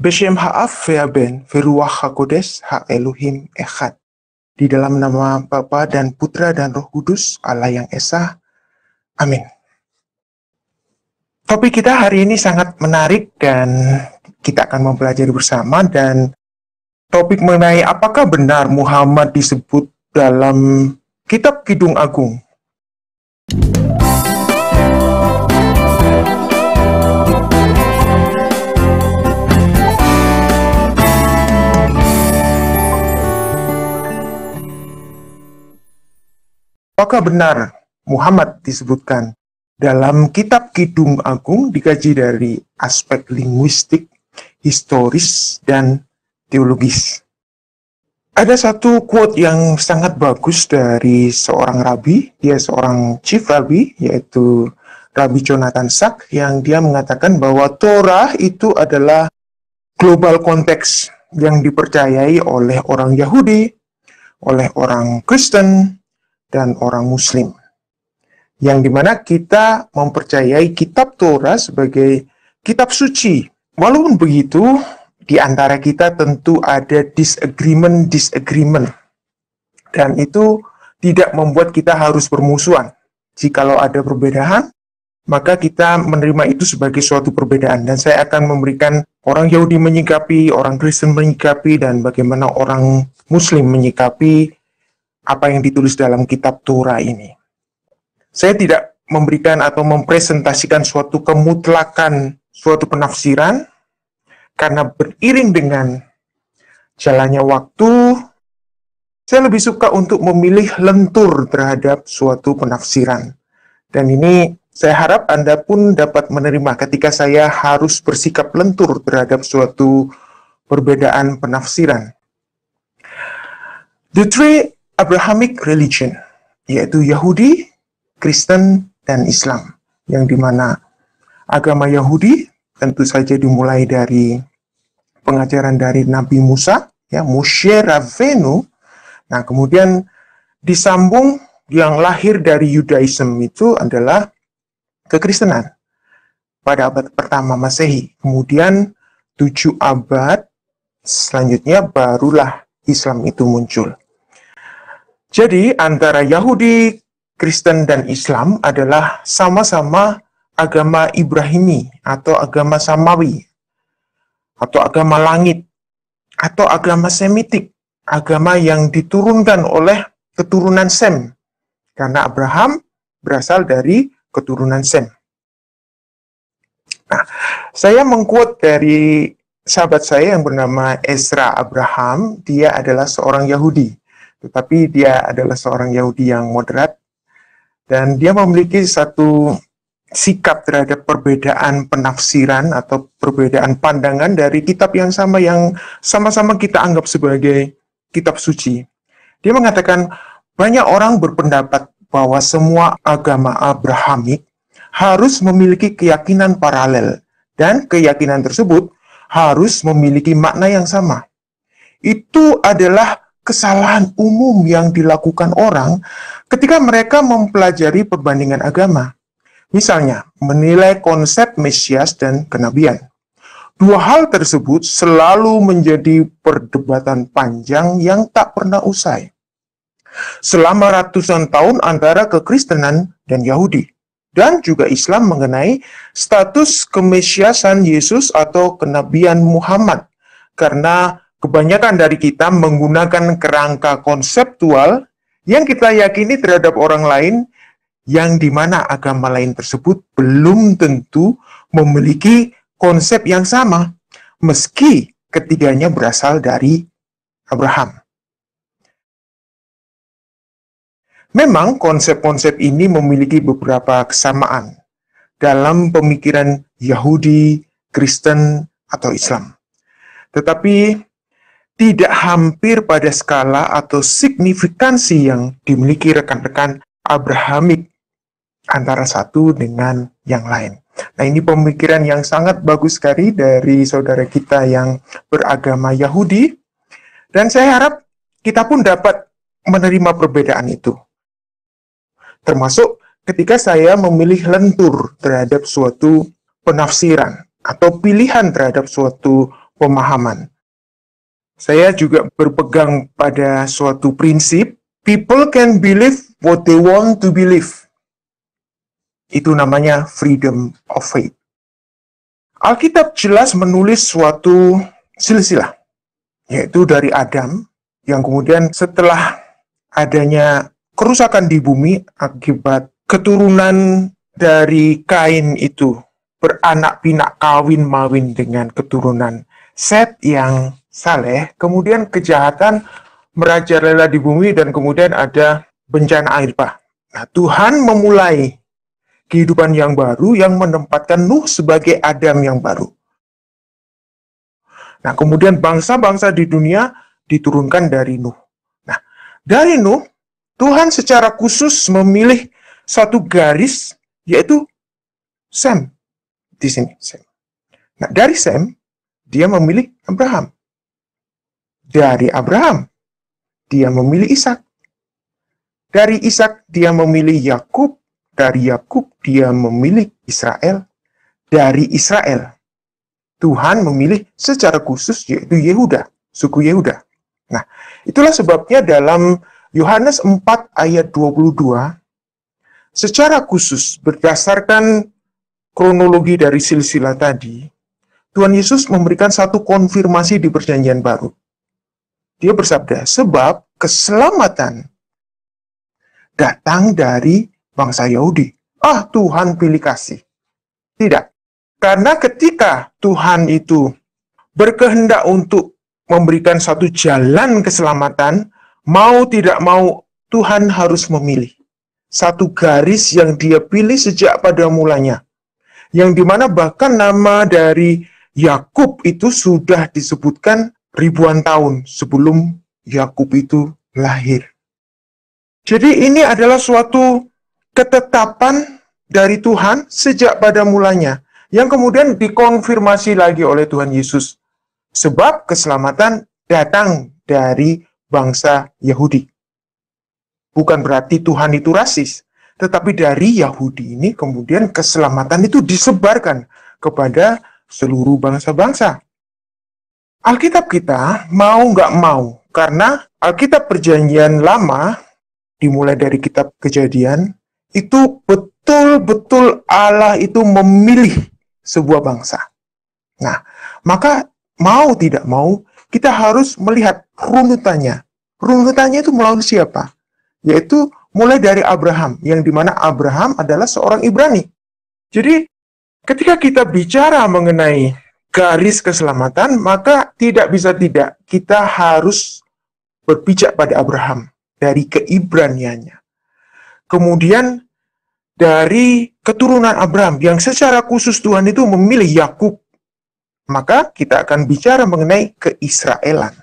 Beshem Ha'af Ve'aben Veruah HaKodes Ha Elohim Echad. Di dalam nama Bapa dan Putra dan Roh Kudus, Allah yang Esa. Amin. Topik kita hari ini sangat menarik dan kita akan mempelajari bersama dan topik mengenai apakah benar Muhammad disebut dalam Kitab Kidung Agung. Apakah benar Muhammad disebutkan dalam kitab Kidung Agung dikaji dari aspek linguistik, historis, dan teologis. Ada satu quote yang sangat bagus dari seorang rabi, dia seorang chief rabi, yaitu Rabi Jonathan Sack, yang dia mengatakan bahwa Torah itu adalah global konteks yang dipercayai oleh orang Yahudi, oleh orang Kristen, dan orang Muslim yang di mana kita mempercayai kitab Torah sebagai kitab suci. Walaupun begitu, di antara kita tentu ada disagreement-disagreement. Dan itu tidak membuat kita harus bermusuhan. Jikalau ada perbedaan, maka kita menerima itu sebagai suatu perbedaan. Dan saya akan memberikan orang Yahudi menyikapi, orang Kristen menyikapi, dan bagaimana orang Muslim menyikapi apa yang ditulis dalam kitab Torah ini. Saya tidak memberikan atau mempresentasikan suatu kemutlakan suatu penafsiran karena beriring dengan jalannya waktu saya lebih suka untuk memilih lentur terhadap suatu penafsiran. Dan ini saya harap Anda pun dapat menerima ketika saya harus bersikap lentur terhadap suatu perbedaan penafsiran. The three Abrahamic religion, yaitu Yahudi, Kristen, dan Islam, yang di mana agama Yahudi tentu saja dimulai dari pengajaran dari Nabi Musa, ya Moshe Ravenu. Nah, kemudian disambung yang lahir dari Yudaism itu adalah kekristenan pada abad pertama Masehi. Kemudian tujuh abad selanjutnya barulah Islam itu muncul. Jadi antara Yahudi, Kristen dan Islam adalah sama-sama agama Ibrahimi atau agama Samawi atau agama langit atau agama Semitik, agama yang diturunkan oleh keturunan Sem. Karena Abraham berasal dari keturunan Sem. Nah, saya mengkuat dari sahabat saya yang bernama Ezra Abraham, dia adalah seorang Yahudi. Tetapi dia adalah seorang Yahudi yang moderat dan dia memiliki satu sikap terhadap perbedaan penafsiran atau perbedaan pandangan dari kitab yang sama yang sama-sama kita anggap sebagai kitab suci. Dia mengatakan banyak orang berpendapat bahwa semua agama Abrahamik harus memiliki keyakinan paralel dan keyakinan tersebut harus memiliki makna yang sama. Itu adalah kesalahan umum yang dilakukan orang ketika mereka mempelajari perbandingan agama. Misalnya, menilai konsep Mesias dan kenabian. Dua hal tersebut selalu menjadi perdebatan panjang yang tak pernah usai. Selama ratusan tahun antara kekristenan dan Yahudi, dan juga Islam mengenai status kemesiasan Yesus atau kenabian Muhammad, karena kebanyakan dari kita menggunakan kerangka konseptual yang kita yakini terhadap orang lain yang di mana agama lain tersebut belum tentu memiliki konsep yang sama meski ketiganya berasal dari Abraham. Memang konsep-konsep ini memiliki beberapa kesamaan dalam pemikiran Yahudi, Kristen, atau Islam. Tetapi tidak hampir pada skala atau signifikansi yang dimiliki rekan-rekan Abrahamik antara satu dengan yang lain. Nah, ini pemikiran yang sangat bagus sekali dari saudara kita yang beragama Yahudi, dan saya harap kita pun dapat menerima perbedaan itu. Termasuk ketika saya memilih lentur terhadap suatu penafsiran atau pilihan terhadap suatu pemahaman. Saya juga berpegang pada suatu prinsip, people can believe what they want to believe. Itu namanya freedom of faith. Alkitab jelas menulis suatu silsilah, yaitu dari Adam, yang kemudian setelah adanya kerusakan di bumi akibat keturunan dari Kain itu beranak pinak kawin mawin dengan keturunan Set yang saleh, kemudian kejahatan merajalela di bumi dan kemudian ada bencana air bah. Nah, Tuhan memulai kehidupan yang baru yang menempatkan Nuh sebagai Adam yang baru. Nah, kemudian bangsa-bangsa di dunia diturunkan dari Nuh. Nah, dari Nuh, Tuhan secara khusus memilih satu garis, yaitu Sem. Di sini, Sem. Nah, dari Sem, dia memilih Abraham. Dari Abraham, dia memilih Ishak. Dari Ishak, dia memilih Yakub. Dari Yakub, dia memilih Israel. Dari Israel, Tuhan memilih secara khusus yaitu Yehuda, suku Yehuda. Nah, itulah sebabnya dalam Yohanes 4 ayat 22, secara khusus berdasarkan kronologi dari silsilah tadi, Tuhan Yesus memberikan satu konfirmasi di perjanjian baru. Dia bersabda, sebab keselamatan datang dari bangsa Yahudi. Ah, Tuhan pilih kasih. Tidak. Karena ketika Tuhan itu berkehendak untuk memberikan satu jalan keselamatan, mau tidak mau Tuhan harus memilih. Satu garis yang dia pilih sejak pada mulanya. Yang di mana bahkan nama dari Yakub itu sudah disebutkan ribuan tahun sebelum Yakub itu lahir. Jadi ini adalah suatu ketetapan dari Tuhan sejak pada mulanya yang kemudian dikonfirmasi lagi oleh Tuhan Yesus. Sebab keselamatan datang dari bangsa Yahudi. Bukan berarti Tuhan itu rasis, tetapi dari Yahudi ini kemudian keselamatan itu disebarkan kepada seluruh bangsa-bangsa. Alkitab kita mau nggak mau, karena Alkitab perjanjian lama, dimulai dari kitab kejadian, itu betul-betul Allah itu memilih sebuah bangsa. Nah, maka mau tidak mau, kita harus melihat runutannya. Runutannya itu melalui siapa? Yaitu mulai dari Abraham, yang di mana Abraham adalah seorang Ibrani. Jadi Ketika kita bicara mengenai garis keselamatan, maka tidak bisa tidak kita harus berpijak pada Abraham dari keibraniannya. Kemudian dari keturunan Abraham yang secara khusus Tuhan itu memilih Yakub, maka kita akan bicara mengenai keisraelan.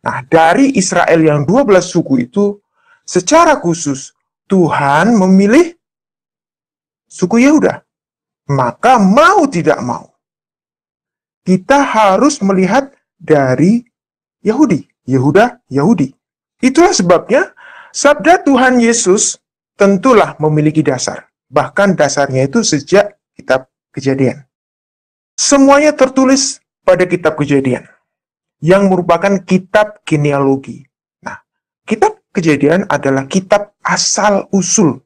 Nah, dari Israel yang 12 suku itu secara khusus Tuhan memilih suku Yehuda maka mau tidak mau, kita harus melihat dari Yahudi, Yehuda, Yahudi. Itulah sebabnya sabda Tuhan Yesus tentulah memiliki dasar. Bahkan dasarnya itu sejak kitab kejadian. Semuanya tertulis pada kitab kejadian yang merupakan kitab genealogi. Nah, kitab kejadian adalah kitab asal-usul.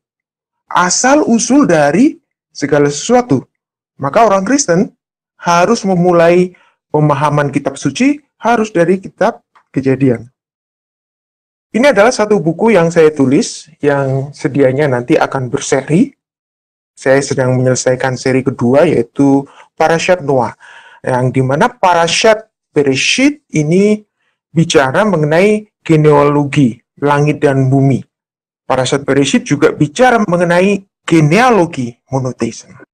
Asal-usul dari segala sesuatu. Maka orang Kristen harus memulai pemahaman kitab suci harus dari kitab kejadian. Ini adalah satu buku yang saya tulis yang sedianya nanti akan berseri. Saya sedang menyelesaikan seri kedua yaitu Parashat Noah. Yang di mana Parashat Bereshit ini bicara mengenai genealogi langit dan bumi. Parashat Bereshit juga bicara mengenai genealogi monoteisme.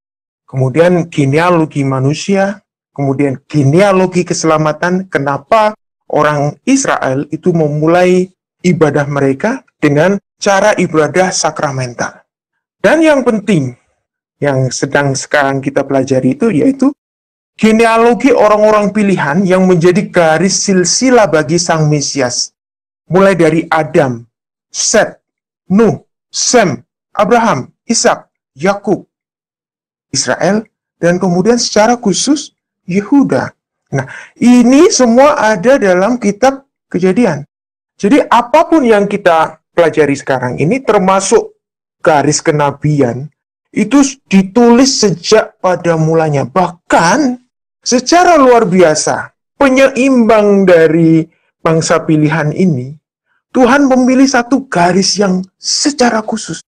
Kemudian genealogi manusia, kemudian genealogi keselamatan, kenapa orang Israel itu memulai ibadah mereka dengan cara ibadah sakramental. Dan yang penting, yang sedang sekarang kita pelajari itu yaitu genealogi orang-orang pilihan yang menjadi garis silsilah bagi Sang Mesias. Mulai dari Adam, Seth, Nuh, Sem, Abraham, Ishak, Yakub, Israel, dan kemudian secara khusus Yehuda. Nah, ini semua ada dalam kitab kejadian. Jadi apa pun yang kita pelajari sekarang ini termasuk garis kenabian itu ditulis sejak pada mulanya. Bahkan secara luar biasa, penyeimbang dari bangsa pilihan ini, Tuhan memilih satu garis yang secara khusus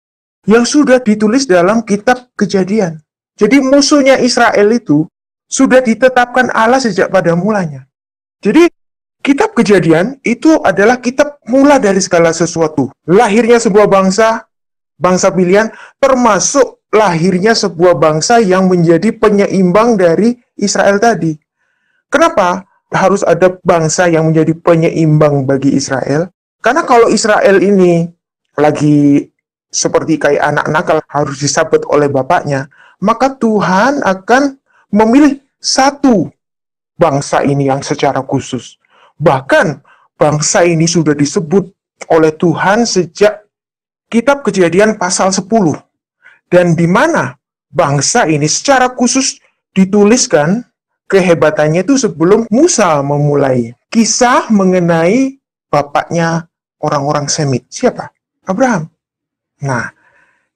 yang sudah ditulis dalam kitab kejadian. Jadi musuhnya Israel itu sudah ditetapkan Allah sejak pada mulanya. Jadi kitab kejadian itu adalah kitab mula dari segala sesuatu. Lahirnya sebuah bangsa, bangsa pilihan, termasuk lahirnya sebuah bangsa yang menjadi penyeimbang dari Israel tadi. Kenapa harus ada bangsa yang menjadi penyeimbang bagi Israel? Karena kalau Israel ini lagi seperti kayak anak nakal harus disabet oleh bapaknya, maka Tuhan akan memilih satu bangsa ini yang secara khusus. Bahkan bangsa ini sudah disebut oleh Tuhan sejak kitab kejadian pasal 10. Dan di mana bangsa ini secara khusus dituliskan kehebatannya itu sebelum Musa memulai kisah mengenai bapaknya orang-orang Semit. Siapa? Abraham. Nah,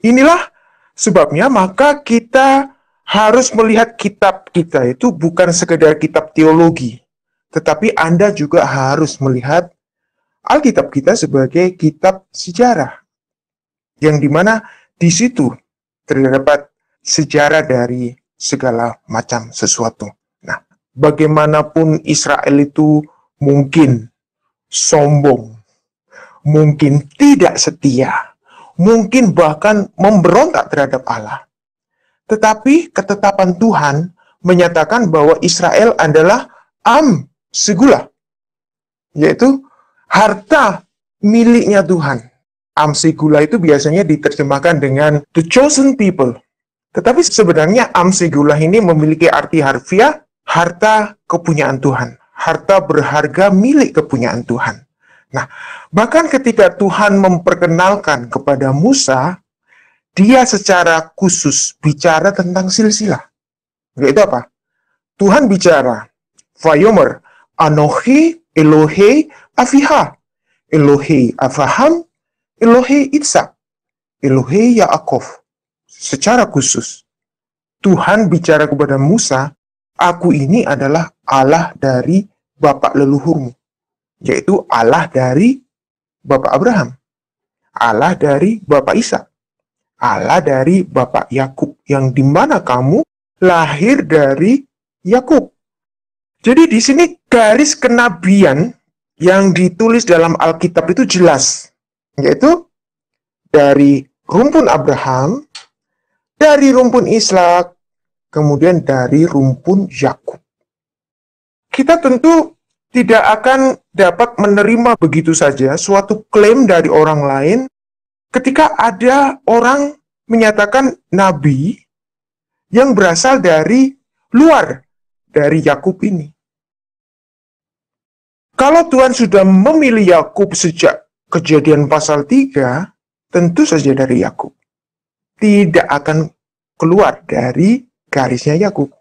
inilah sebabnya maka kita harus melihat kitab kita itu bukan sekedar kitab teologi, tetapi Anda juga harus melihat Alkitab kita sebagai kitab sejarah, yang di mana di situ terdapat sejarah dari segala macam sesuatu. Nah, bagaimanapun Israel itu mungkin sombong, mungkin tidak setia, mungkin bahkan memberontak terhadap Allah. Tetapi ketetapan Tuhan menyatakan bahwa Israel adalah am segula, yaitu harta miliknya Tuhan. Am segula itu biasanya diterjemahkan dengan the chosen people. Tetapi sebenarnya am segula ini memiliki arti harfiah harta kepunyaan Tuhan, harta berharga milik kepunyaan Tuhan. Nah, bahkan ketika Tuhan memperkenalkan kepada Musa, dia secara khusus bicara tentang silsilah. Yaitu apa? Tuhan bicara, Vayomer, Anohi Elohe Aviha, Elohe Abraham, Elohe Itza, Elohe Yaakov. Secara khusus, Tuhan bicara kepada Musa, Aku ini adalah Allah dari bapak leluhurmu yaitu Allah dari Bapak Abraham, Allah dari Bapak Isa, Allah dari Bapak Yakub, yang di mana kamu lahir dari Yakub. Jadi di sini garis kenabian yang ditulis dalam Alkitab itu jelas, yaitu dari rumpun Abraham, dari rumpun Ishak, kemudian dari rumpun Yakub. Kita tentu tidak akan dapat menerima begitu saja suatu klaim dari orang lain ketika ada orang menyatakan nabi yang berasal dari luar dari Yakub ini. Kalau Tuhan sudah memilih Yakub sejak kejadian pasal 3, tentu saja dari Yakub. Tidak akan keluar dari garisnya Yakub.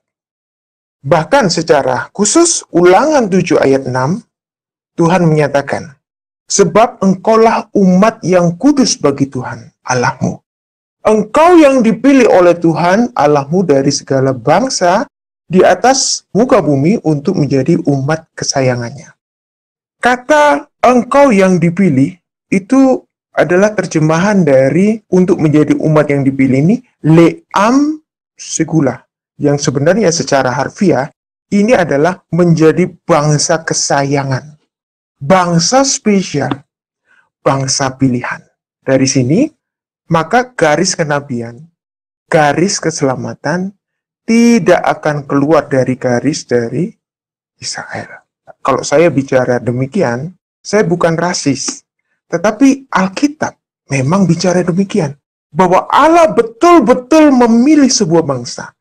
Bahkan secara khusus ulangan 7 ayat 6, Tuhan menyatakan, Sebab engkaulah umat yang kudus bagi Tuhan, Allahmu. Engkau yang dipilih oleh Tuhan, Allahmu dari segala bangsa di atas muka bumi untuk menjadi umat kesayangannya. Kata engkau yang dipilih itu adalah terjemahan dari untuk menjadi umat yang dipilih ini leam segula yang sebenarnya secara harfiah ini adalah menjadi bangsa kesayangan, bangsa spesial, bangsa pilihan. Dari sini, maka garis kenabian, garis keselamatan tidak akan keluar dari garis dari Israel. Kalau saya bicara demikian, saya bukan rasis, tetapi Alkitab memang bicara demikian bahwa Allah betul-betul memilih sebuah bangsa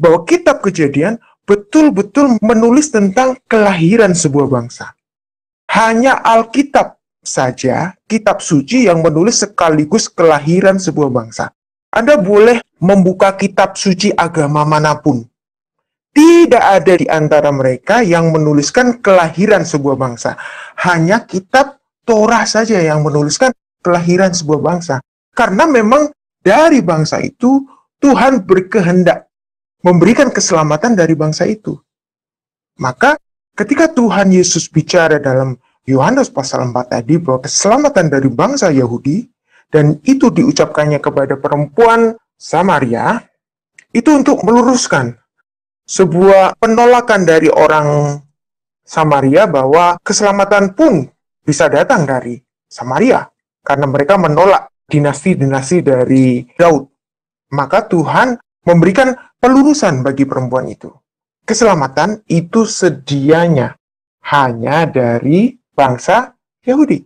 bahwa kitab kejadian betul-betul menulis tentang kelahiran sebuah bangsa. Hanya Alkitab saja, kitab suci yang menulis sekaligus kelahiran sebuah bangsa. Anda boleh membuka kitab suci agama mana pun. Tidak ada di antara mereka yang menuliskan kelahiran sebuah bangsa. Hanya kitab Torah saja yang menuliskan kelahiran sebuah bangsa. Karena memang dari bangsa itu Tuhan berkehendak memberikan keselamatan dari bangsa itu. Maka ketika Tuhan Yesus bicara dalam Yohanes pasal 4 tadi bahwa keselamatan dari bangsa Yahudi dan itu diucapkannya kepada perempuan Samaria, itu untuk meluruskan sebuah penolakan dari orang Samaria bahwa keselamatan pun bisa datang dari Samaria karena mereka menolak dinasti-dinasti dari Daud. Maka Tuhan memberikan pelurusan bagi perempuan itu. Keselamatan itu sedianya hanya dari bangsa Yahudi.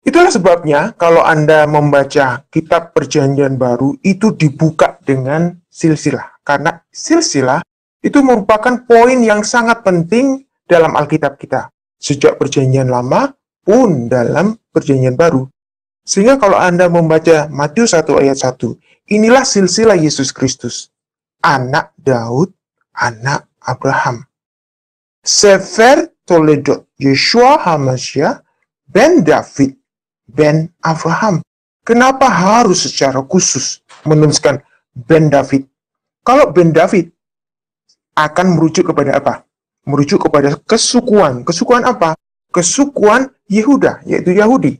Itulah sebabnya kalau Anda membaca kitab perjanjian baru itu dibuka dengan silsilah. Karena silsilah itu merupakan poin yang sangat penting dalam Alkitab kita. Sejak perjanjian lama pun dalam perjanjian baru. Sehingga kalau Anda membaca Matius 1 ayat 1, inilah silsilah Yesus Kristus. Anak Daud, anak Abraham. Sefer Toledo, Yeshua Hamasya, Ben David, Ben Abraham. Kenapa harus secara khusus menuliskan Ben David? Kalau Ben David akan merujuk kepada apa? Merujuk kepada kesukuan. Kesukuan apa? Kesukuan Yehuda, yaitu Yahudi.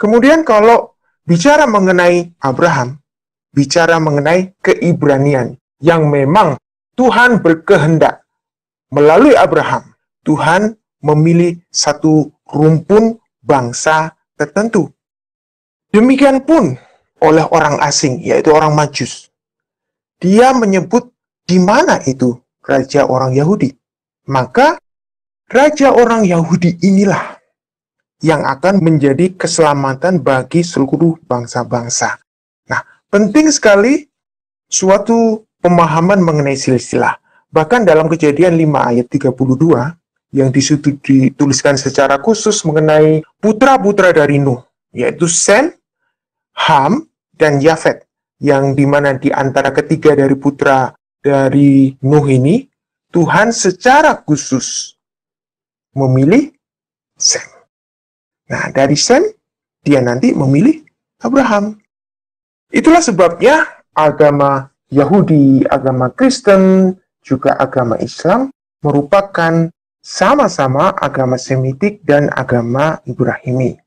Kemudian kalau bicara mengenai Abraham, bicara mengenai keibranian yang memang Tuhan berkehendak melalui Abraham, Tuhan memilih satu rumpun bangsa tertentu. Demikian pun oleh orang asing, yaitu orang Majus. Dia menyebut di mana itu raja orang Yahudi. Maka raja orang Yahudi inilah yang akan menjadi keselamatan bagi seluruh bangsa-bangsa. Nah, penting sekali suatu pemahaman mengenai silsilah. Bahkan dalam kejadian 5 ayat 32, yang di situ dituliskan secara khusus mengenai putra-putra dari Nuh, yaitu Sem, Ham, dan Yafet, yang di mana di antara ketiga dari putra dari Nuh ini, Tuhan secara khusus memilih Sem. Nah, dari Sem, dia nanti memilih Abraham. Itulah sebabnya agama Yahudi, agama Kristen, juga agama Islam merupakan sama-sama agama Semitik dan agama Ibrahimi.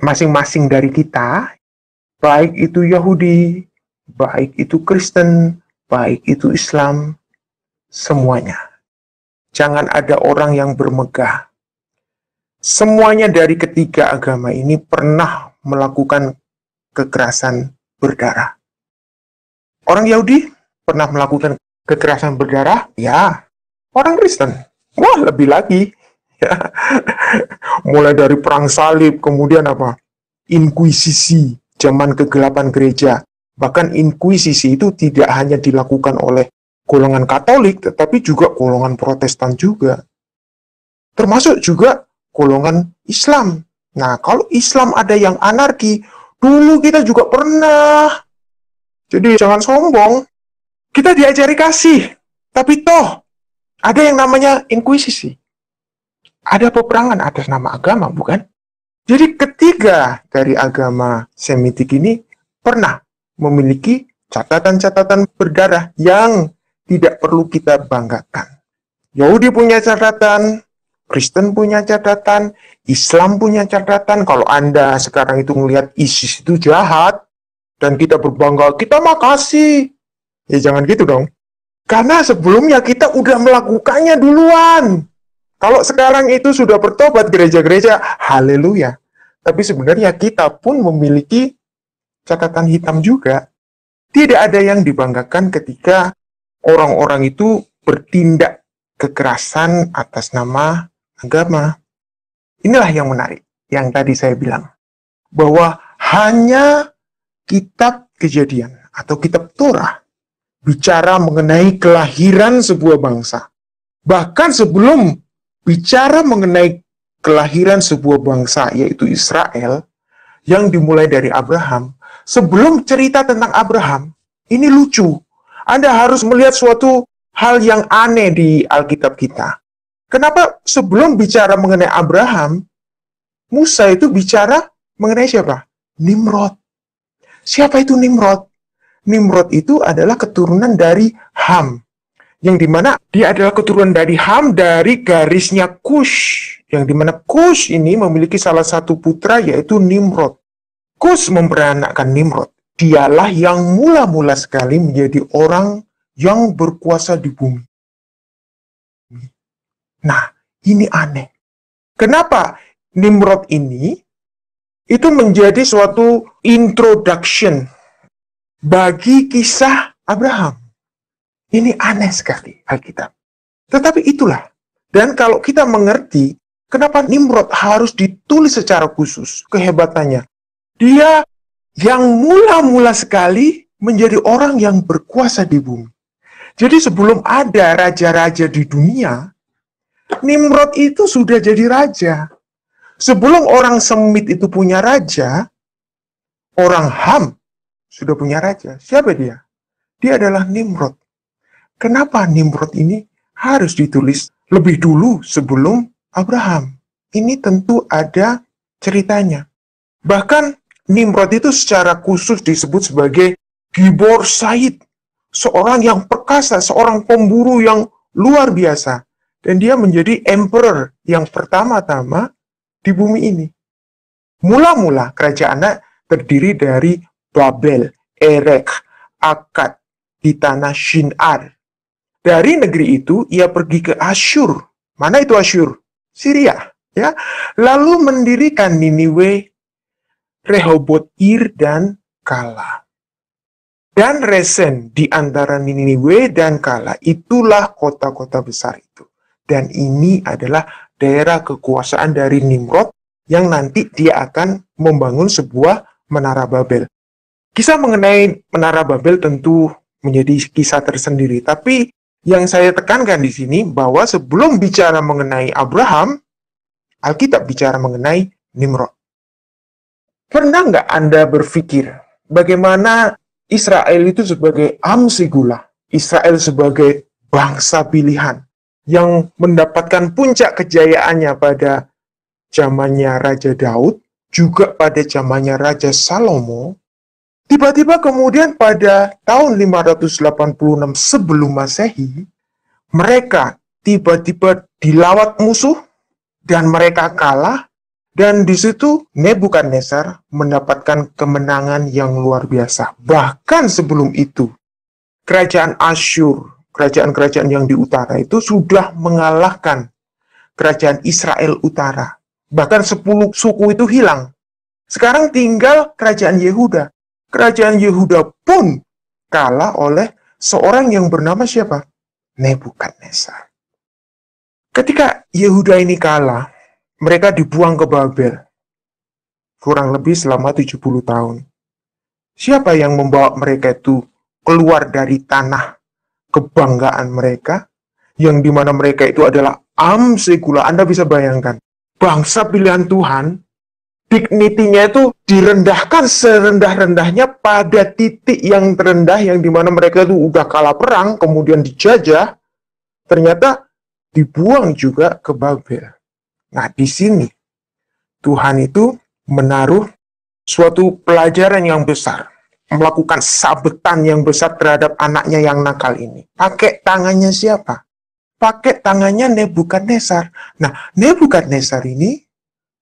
Masing-masing dari kita, baik itu Yahudi, baik itu Kristen, baik itu Islam, semuanya. Jangan ada orang yang bermegah. Semuanya dari ketiga agama ini pernah melakukan kekerasan berdarah. Orang Yahudi pernah melakukan kekerasan berdarah? Ya. Orang Kristen? Wah, lebih lagi. Mulai dari perang salib, kemudian apa? Inkuisisi, zaman kegelapan gereja, Bahkan inkuisisi itu tidak hanya dilakukan oleh golongan Katolik, tetapi juga golongan Protestan juga. Termasuk juga golongan Islam. Nah, kalau Islam ada yang anarki, dulu kita juga pernah. Jadi jangan sombong. Kita diajari kasih, tapi toh ada yang namanya inkuisisi. Ada peperangan atas nama agama, bukan? Jadi ketiga dari agama Semitik ini pernah memiliki catatan-catatan berdarah yang tidak perlu kita banggakan. Yahudi punya catatan, Kristen punya catatan, Islam punya catatan. Kalau Anda sekarang itu melihat ISIS itu jahat, dan kita berbangga, kita makasih. Ya jangan gitu dong. Karena sebelumnya kita udah melakukannya duluan. Kalau sekarang itu sudah bertobat gereja-gereja, haleluya. Tapi sebenarnya kita pun memiliki catatan hitam juga. Tidak ada yang dibanggakan ketika orang-orang itu bertindak kekerasan atas nama agama. Inilah yang menarik, yang tadi saya bilang. Bahwa hanya kitab kejadian atau kitab Torah bicara mengenai kelahiran sebuah bangsa. Bahkan sebelum bicara mengenai kelahiran sebuah bangsa, yaitu Israel, yang dimulai dari Abraham, sebelum cerita tentang Abraham, ini lucu. Anda harus melihat suatu hal yang aneh di Alkitab kita. Kenapa sebelum bicara mengenai Abraham, Musa itu bicara mengenai siapa? Nimrod. Siapa itu Nimrod? Nimrod itu adalah keturunan dari Ham. Yang di mana dia adalah keturunan dari Ham dari garisnya Kush. Yang di mana Kush ini memiliki salah satu putra yaitu Nimrod. Kush memperanakkan Nimrod. Dialah yang mula-mula sekali menjadi orang yang berkuasa di bumi. Nah, ini aneh. Kenapa Nimrod ini itu menjadi suatu introduction bagi kisah Abraham. Ini aneh sekali Alkitab. Tetapi itulah. Dan kalau kita mengerti kenapa Nimrod harus ditulis secara khusus kehebatannya. Dia yang mula-mula sekali menjadi orang yang berkuasa di bumi. Jadi sebelum ada raja-raja di dunia, Nimrod itu sudah jadi raja. Sebelum orang Semit itu punya raja, orang Ham sudah punya raja. Siapa dia? Dia adalah Nimrod. Kenapa Nimrod ini harus ditulis lebih dulu sebelum Abraham? Ini tentu ada ceritanya. Bahkan Nimrod itu secara khusus disebut sebagai Gibor Said, seorang yang perkasa, seorang pemburu yang luar biasa. Dan dia menjadi emperor yang pertama-tama di bumi ini. Mula-mula kerajaannya terdiri dari Babel, Erek, Akkad, di tanah Shinar. Dari negeri itu ia pergi ke Asyur. Mana itu Asyur? Syria. Ya, lalu mendirikan Niniwe Rehobot Ir dan Kala. Dan Resen di antara Niniwe dan Kala itulah kota-kota besar itu. Dan ini adalah daerah kekuasaan dari Nimrod yang nanti dia akan membangun sebuah menara Babel. Kisah mengenai menara Babel tentu menjadi kisah tersendiri, tapi yang saya tekankan di sini bahwa sebelum bicara mengenai Abraham, Alkitab bicara mengenai Nimrod. Pernah nggak Anda berpikir bagaimana Israel itu sebagai amsigula, Israel sebagai bangsa pilihan yang mendapatkan puncak kejayaannya pada zamannya Raja Daud, juga pada zamannya Raja Salomo, tiba-tiba kemudian pada tahun 586 sebelum Masehi, mereka tiba-tiba dilawat musuh dan mereka kalah dan di situ Nebukadnezar mendapatkan kemenangan yang luar biasa. Bahkan sebelum itu, kerajaan Asyur, kerajaan-kerajaan yang di utara itu sudah mengalahkan kerajaan Israel utara. Bahkan sepuluh suku itu hilang. Sekarang tinggal kerajaan Yehuda. Kerajaan Yehuda pun kalah oleh seorang yang bernama siapa? Nebukadnezar. Ketika Yehuda ini kalah, mereka dibuang ke Babel. Kurang lebih selama 70 tahun. Siapa yang membawa mereka itu keluar dari tanah kebanggaan mereka, yang di mana mereka itu adalah am segula. Anda bisa bayangkan, bangsa pilihan Tuhan, dignitinya itu direndahkan serendah-rendahnya pada titik yang terendah, yang di mana mereka itu udah kalah perang, kemudian dijajah, ternyata dibuang juga ke Babel. Nah, di sini Tuhan itu menaruh suatu pelajaran yang besar, melakukan sabetan yang besar terhadap anaknya yang nakal ini. Pakai tangannya siapa? Pakai tangannya Nebukadnezar. Nah, Nebukadnezar ini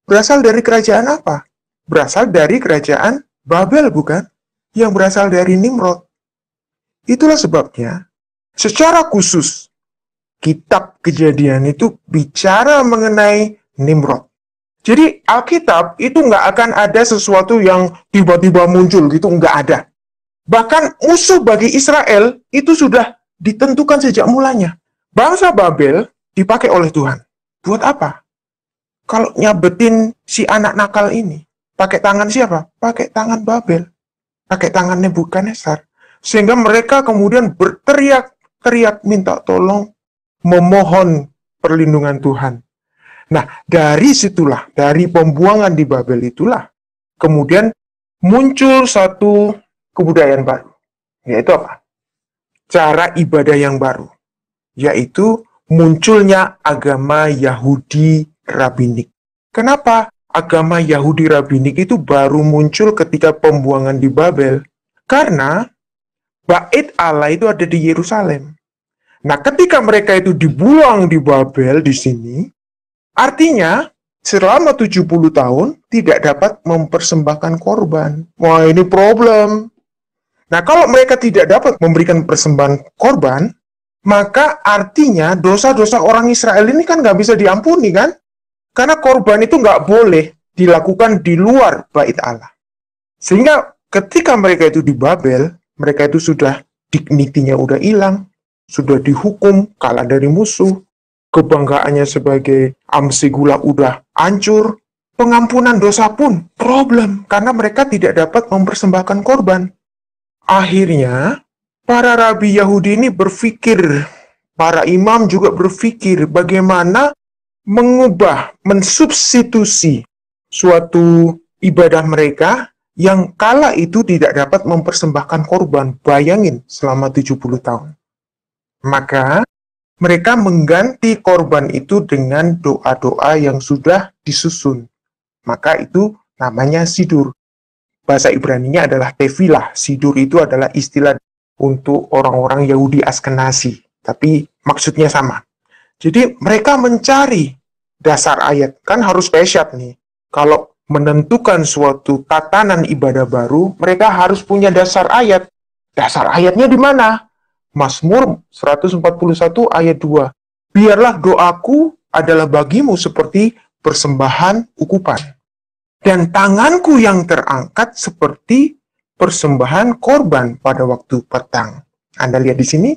berasal dari kerajaan apa? Berasal dari kerajaan Babel, bukan? Yang berasal dari Nimrod. Itulah sebabnya, secara khusus, kitab kejadian itu bicara mengenai Nimrod. Jadi Alkitab itu nggak akan ada sesuatu yang tiba-tiba muncul gitu, nggak ada. Bahkan musuh bagi Israel itu sudah ditentukan sejak mulanya. Bangsa Babel dipakai oleh Tuhan. Buat apa? Kalau nyabetin si anak nakal ini, pakai tangan siapa? Pakai tangan Babel. Pakai tangan Nebukadnezar. Sehingga mereka kemudian berteriak-teriak minta tolong memohon perlindungan Tuhan. Nah, dari situlah, dari pembuangan di Babel itulah, kemudian muncul satu kebudayaan baru. Yaitu apa? Cara ibadah yang baru. yaitu munculnya agama Yahudi Rabinik. Kenapa agama Yahudi Rabinik itu baru muncul ketika pembuangan di Babel? Karena bait Allah itu ada di Yerusalem. Nah, ketika mereka itu dibuang di Babel di sini, artinya selama 70 tahun tidak dapat mempersembahkan korban. Wah, ini problem. Nah, kalau mereka tidak dapat memberikan persembahan korban, maka artinya dosa-dosa orang Israel ini kan nggak bisa diampuni kan? Karena korban itu nggak boleh dilakukan di luar bait Allah. Sehingga ketika mereka itu di Babel, mereka itu sudah dignitinya udah hilang, sudah dihukum, kalah dari musuh, kebanggaannya sebagai amsi gula udah hancur, pengampunan dosa pun problem karena mereka tidak dapat mempersembahkan korban. Akhirnya, para rabi Yahudi ini berpikir, para imam juga berpikir bagaimana mengubah, mensubstitusi suatu ibadah mereka yang kala itu tidak dapat mempersembahkan korban. Bayangin selama 70 tahun. Maka mereka mengganti korban itu dengan doa-doa yang sudah disusun. Maka itu namanya sidur. Bahasa Ibrani-nya adalah tefilah. Sidur itu adalah istilah untuk orang-orang Yahudi Askenazi, tapi maksudnya sama. Jadi mereka mencari dasar ayat, kan harus pesyat nih. Kalau menentukan suatu tatanan ibadah baru, mereka harus punya dasar ayat. Dasar ayatnya di mana? Mazmur 141 ayat 2. Biarlah doaku adalah bagimu seperti persembahan ukupan. Dan tanganku yang terangkat seperti persembahan korban pada waktu petang. Anda lihat di sini,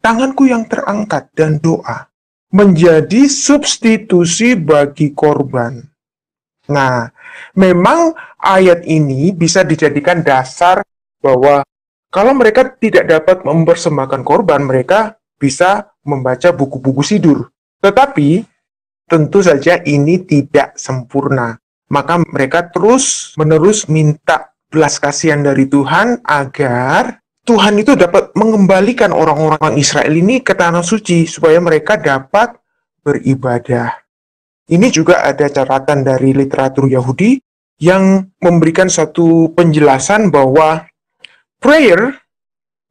tanganku yang terangkat dan doa menjadi substitusi bagi korban. Nah, memang ayat ini bisa dijadikan dasar bahwa kalau mereka tidak dapat mempersembahkan korban, mereka bisa membaca buku-buku sidur. Tetapi, tentu saja ini tidak sempurna. Maka mereka terus-menerus minta belas kasihan dari Tuhan agar Tuhan itu dapat mengembalikan orang-orang Israel ini ke tanah suci supaya mereka dapat beribadah. Ini juga ada catatan dari literatur Yahudi yang memberikan suatu penjelasan bahwa prayer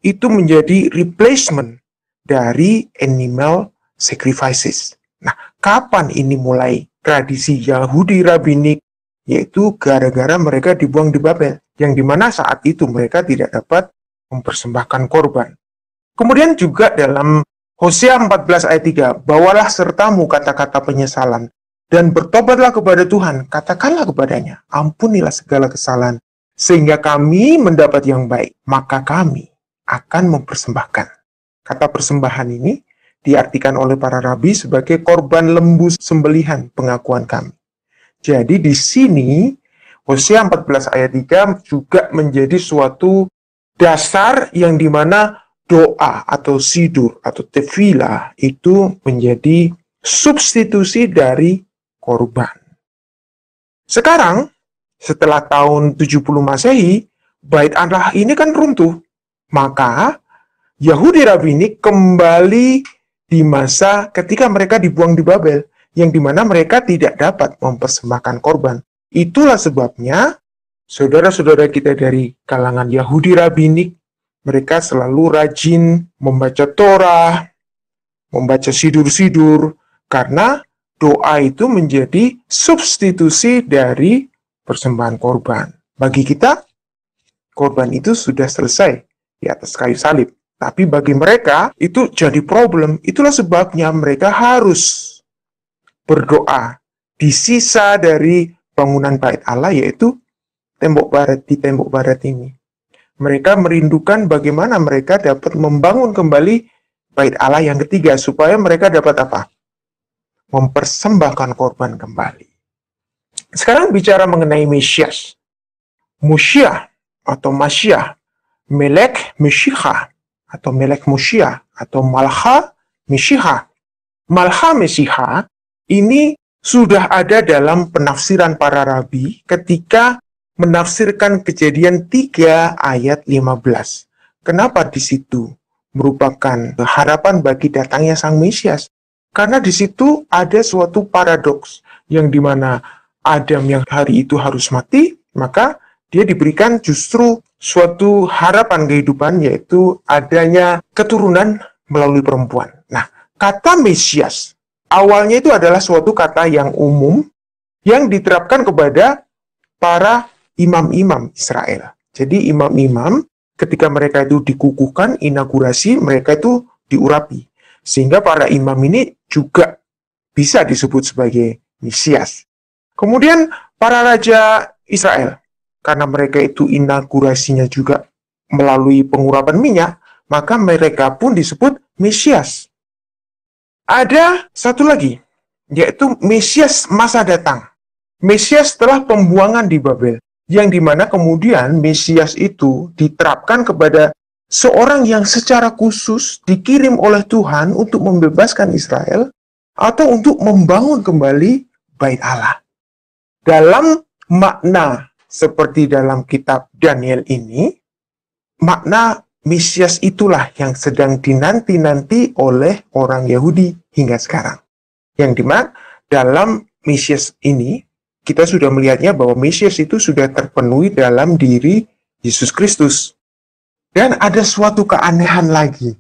itu menjadi replacement dari animal sacrifices. Nah, kapan ini mulai tradisi Yahudi rabbinik yaitu gara-gara mereka dibuang di Babel, yang di mana saat itu mereka tidak dapat mempersembahkan korban. Kemudian juga dalam Hosea 14 ayat 3, bawalah sertamu kata-kata penyesalan, dan bertobatlah kepada Tuhan, katakanlah kepadanya, ampunilah segala kesalahan, sehingga kami mendapat yang baik, maka kami akan mempersembahkan. Kata persembahan ini diartikan oleh para rabi sebagai korban lembu sembelihan pengakuan kami. Jadi di sini Hosea 14 ayat 3 juga menjadi suatu dasar yang di mana doa atau sidur atau tefila itu menjadi substitusi dari korban. Sekarang, setelah tahun 70 Masehi, bait Allah ini kan runtuh. Maka Yahudi Rabbinik kembali di masa ketika mereka dibuang di Babel yang di mana mereka tidak dapat mempersembahkan korban. Itulah sebabnya saudara-saudara kita dari kalangan Yahudi Rabinik, mereka selalu rajin membaca Torah, membaca sidur-sidur, karena doa itu menjadi substitusi dari persembahan korban. Bagi kita, korban itu sudah selesai di atas kayu salib. Tapi bagi mereka, itu jadi problem. Itulah sebabnya mereka harus berdoa di sisa dari bangunan bait Allah yaitu tembok barat di tembok barat ini. Mereka merindukan bagaimana mereka dapat membangun kembali bait Allah yang ketiga supaya mereka dapat apa? Mempersembahkan korban kembali. Sekarang bicara mengenai Mesias. Musyah atau Masyah, Melek Meshiha atau Melek Musyah atau Malha Meshiha. Malha Meshiha ini sudah ada dalam penafsiran para rabi ketika menafsirkan kejadian 3 ayat 15. Kenapa di situ merupakan harapan bagi datangnya Sang Mesias. Karena di situ ada suatu paradoks yang di mana Adam yang hari itu harus mati, maka dia diberikan justru suatu harapan kehidupan yaitu adanya keturunan melalui perempuan. Nah, kata Mesias awalnya itu adalah suatu kata yang umum yang diterapkan kepada para imam-imam Israel. Jadi imam-imam ketika mereka itu dikukuhkan, inaugurasi, mereka itu diurapi. Sehingga para imam ini juga bisa disebut sebagai Mesias. Kemudian para raja Israel, karena mereka itu inaugurasinya juga melalui pengurapan minyak, maka mereka pun disebut Mesias. Ada satu lagi, yaitu Mesias masa datang. Mesias setelah pembuangan di Babel, yang di mana kemudian Mesias itu diterapkan kepada seorang yang secara khusus dikirim oleh Tuhan untuk membebaskan Israel atau untuk membangun kembali bait Allah. Dalam makna seperti dalam kitab Daniel ini, makna Mesias itulah yang sedang dinanti-nanti oleh orang Yahudi hingga sekarang. Yang di mana dalam Mesias ini, kita sudah melihatnya bahwa Mesias itu sudah terpenuhi dalam diri Yesus Kristus. Dan ada suatu keanehan lagi.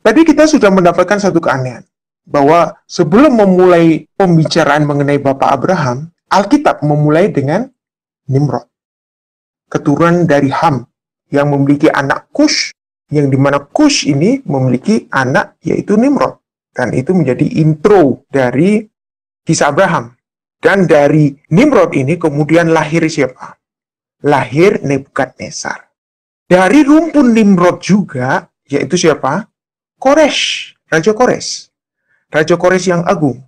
Tadi kita sudah mendapatkan satu keanehan. Bahwa sebelum memulai pembicaraan mengenai Bapak Abraham, Alkitab memulai dengan Nimrod. Keturunan dari Ham yang memiliki anak Kush, yang di mana Kush ini memiliki anak yaitu Nimrod. Dan itu menjadi intro dari kisah Abraham. Dan dari Nimrod ini kemudian lahir siapa? Lahir Nebukadnezar. Dari rumpun Nimrod juga, yaitu siapa? Kores, Raja Kores. Raja Kores yang agung,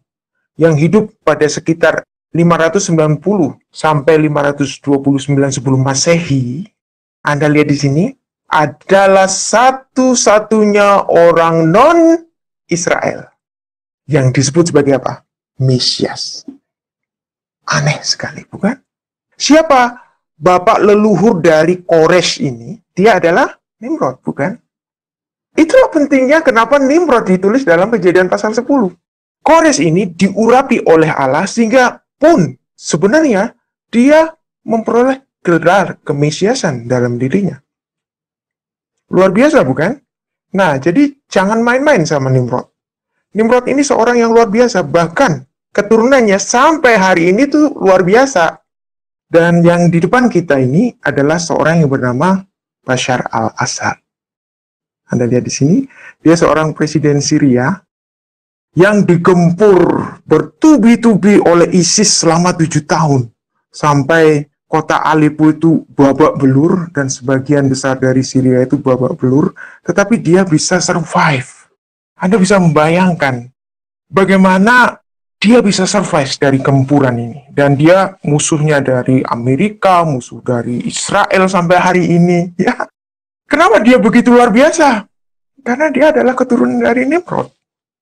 yang hidup pada sekitar 590 sampai 529 sebelum Masehi, Anda lihat di sini, adalah satu-satunya orang non-Israel yang disebut sebagai apa? Mesias. Aneh sekali, bukan? Siapa bapak leluhur dari Kores ini? Dia adalah Nimrod, bukan? Itulah pentingnya kenapa Nimrod ditulis dalam kejadian pasal 10. Kores ini diurapi oleh Allah sehingga pun sebenarnya dia memperoleh gelar kemesiasan dalam dirinya. Luar biasa bukan? Nah, jadi jangan main-main sama Nimrod. Nimrod ini seorang yang luar biasa, bahkan keturunannya sampai hari ini tuh luar biasa. Dan yang di depan kita ini adalah seorang yang bernama Bashar al-Assad. Anda lihat di sini, dia seorang presiden Syria yang digempur bertubi-tubi oleh ISIS selama tujuh tahun sampai kota Aleppo itu babak belur dan sebagian besar dari Syria itu babak belur, tetapi dia bisa survive. Anda bisa membayangkan bagaimana dia bisa survive dari gempuran ini dan dia musuhnya dari Amerika, musuh dari Israel sampai hari ini. Ya, kenapa dia begitu luar biasa? Karena dia adalah keturunan dari Nimrod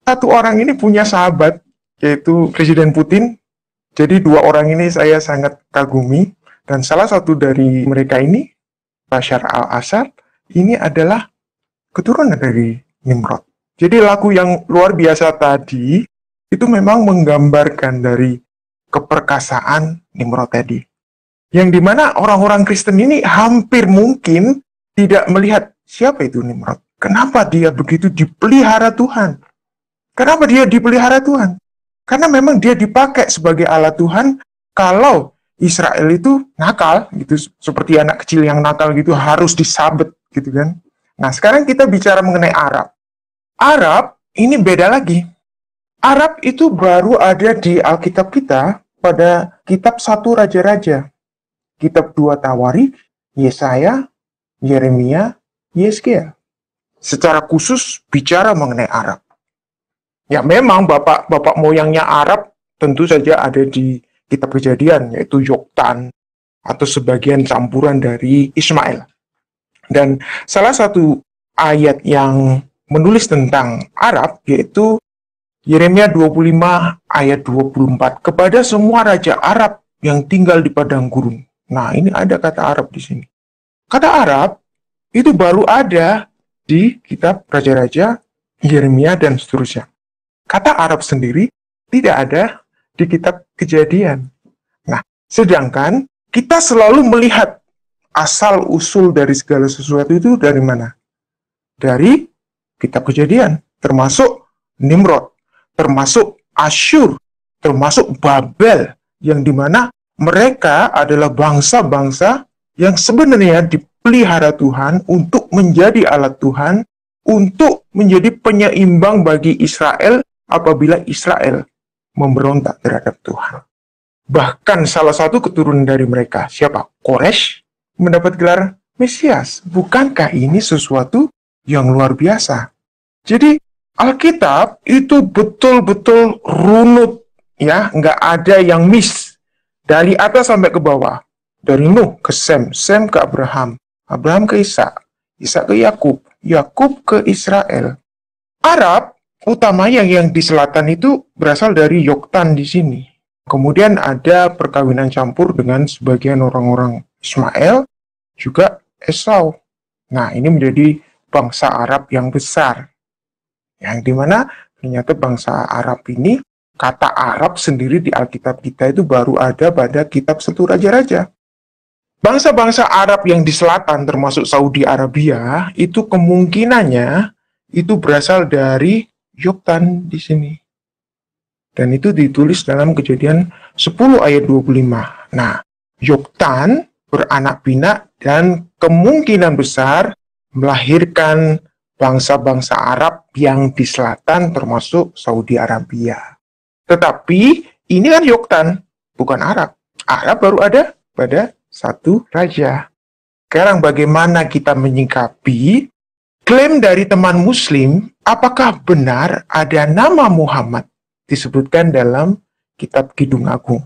satu orang ini punya sahabat yaitu Presiden Putin. Jadi dua orang ini saya sangat kagumi dan salah satu dari mereka ini Bashar al-Assad ini adalah keturunan dari Nimrod. Jadi lagu yang luar biasa tadi itu memang menggambarkan dari keperkasaan Nimrod tadi. Yang di mana orang-orang Kristen ini hampir mungkin tidak melihat siapa itu Nimrod. Kenapa dia begitu dipelihara Tuhan? Kenapa dia dipelihara Tuhan? Karena memang dia dipakai sebagai alat Tuhan kalau Israel itu nakal gitu seperti anak kecil yang nakal gitu harus disabet gitu kan. Nah, sekarang kita bicara mengenai Arab. Arab ini beda lagi. Arab itu baru ada di Alkitab kita pada kitab satu raja-raja. Kitab dua Tawarikh, Yesaya, Yeremia, Yeskia. Secara khusus bicara mengenai Arab. Ya memang bapak bapak moyangnya Arab tentu saja ada di kitab kejadian yaitu Yoktan atau sebagian campuran dari Ismail. Dan salah satu ayat yang menulis tentang Arab yaitu Yeremia 25 ayat 24 kepada semua raja Arab yang tinggal di padang gurun. Nah, ini ada kata Arab di sini. Kata Arab itu baru ada di kitab Raja-Raja, Yeremia, dan seterusnya. Kata Arab sendiri tidak ada di kitab kejadian. Nah, sedangkan kita selalu melihat asal usul dari segala sesuatu itu dari mana? Dari kitab kejadian, termasuk Nimrod, termasuk Asyur, termasuk Babel, yang di mana mereka adalah bangsa-bangsa yang sebenarnya dipelihara Tuhan untuk menjadi alat Tuhan, untuk menjadi penyeimbang bagi Israel apabila Israel memberontak terhadap Tuhan. Bahkan salah satu keturunan dari mereka, siapa? Koresh, mendapat gelar Mesias. Bukankah ini sesuatu yang luar biasa? Jadi Alkitab itu betul-betul runut, ya, nggak ada yang miss dari atas sampai ke bawah, dari Nuh ke Sem, Sem ke Abraham, Abraham ke Ishak, Ishak ke Yakub, Yakub ke Israel. Arab utamanya yang di selatan itu berasal dari Yoktan di sini. Kemudian ada perkawinan campur dengan sebagian orang-orang Ismail, juga Esau. Nah, ini menjadi bangsa Arab yang besar. Yang di mana ternyata bangsa Arab ini, kata Arab sendiri di Alkitab kita itu baru ada pada kitab Satu Raja-Raja. Bangsa-bangsa Arab yang di selatan, termasuk Saudi Arabia, itu kemungkinannya itu berasal dari Yoktan di sini. Dan itu ditulis dalam kejadian 10 ayat 25. Nah, Yoktan beranak pinak dan kemungkinan besar melahirkan bangsa-bangsa Arab yang di selatan termasuk Saudi Arabia. Tetapi ini kan Yoktan, bukan Arab. Arab baru ada pada satu raja. Sekarang bagaimana kita menyikapi klaim dari teman muslim apakah benar ada nama Muhammad disebutkan dalam kitab Kidung Agung?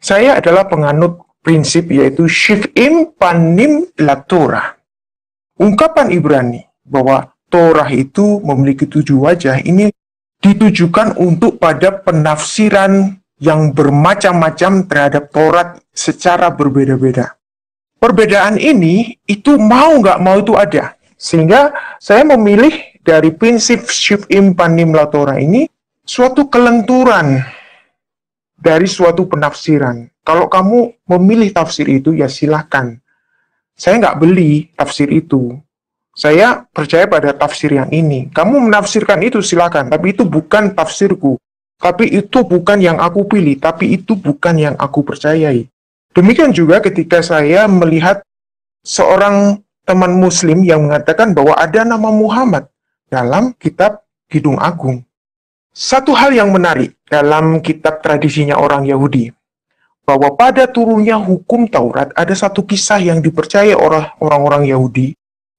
Saya adalah penganut prinsip yaitu Shif'im Panim La Torah. Ungkapan Ibrani bahwa Torah itu memiliki tujuh wajah ini ditujukan untuk pada penafsiran yang bermacam-macam terhadap Taurat secara berbeda-beda. Perbedaan ini itu mau nggak mau itu ada. Sehingga saya memilih dari prinsip Shif'im Panim Latora ini suatu kelenturan dari suatu penafsiran. Kalau kamu memilih tafsir itu, ya silahkan. Saya nggak beli tafsir itu. Saya percaya pada tafsir yang ini. Kamu menafsirkan itu silahkan, tapi itu bukan tafsirku. Tapi itu bukan yang aku pilih, tapi itu bukan yang aku percayai. Demikian juga ketika saya melihat seorang teman muslim yang mengatakan bahwa ada nama Muhammad dalam kitab Kidung Agung. Satu hal yang menarik dalam kitab tradisinya orang Yahudi, bahwa pada turunnya hukum Taurat ada satu kisah yang dipercaya oleh orang-orang Yahudi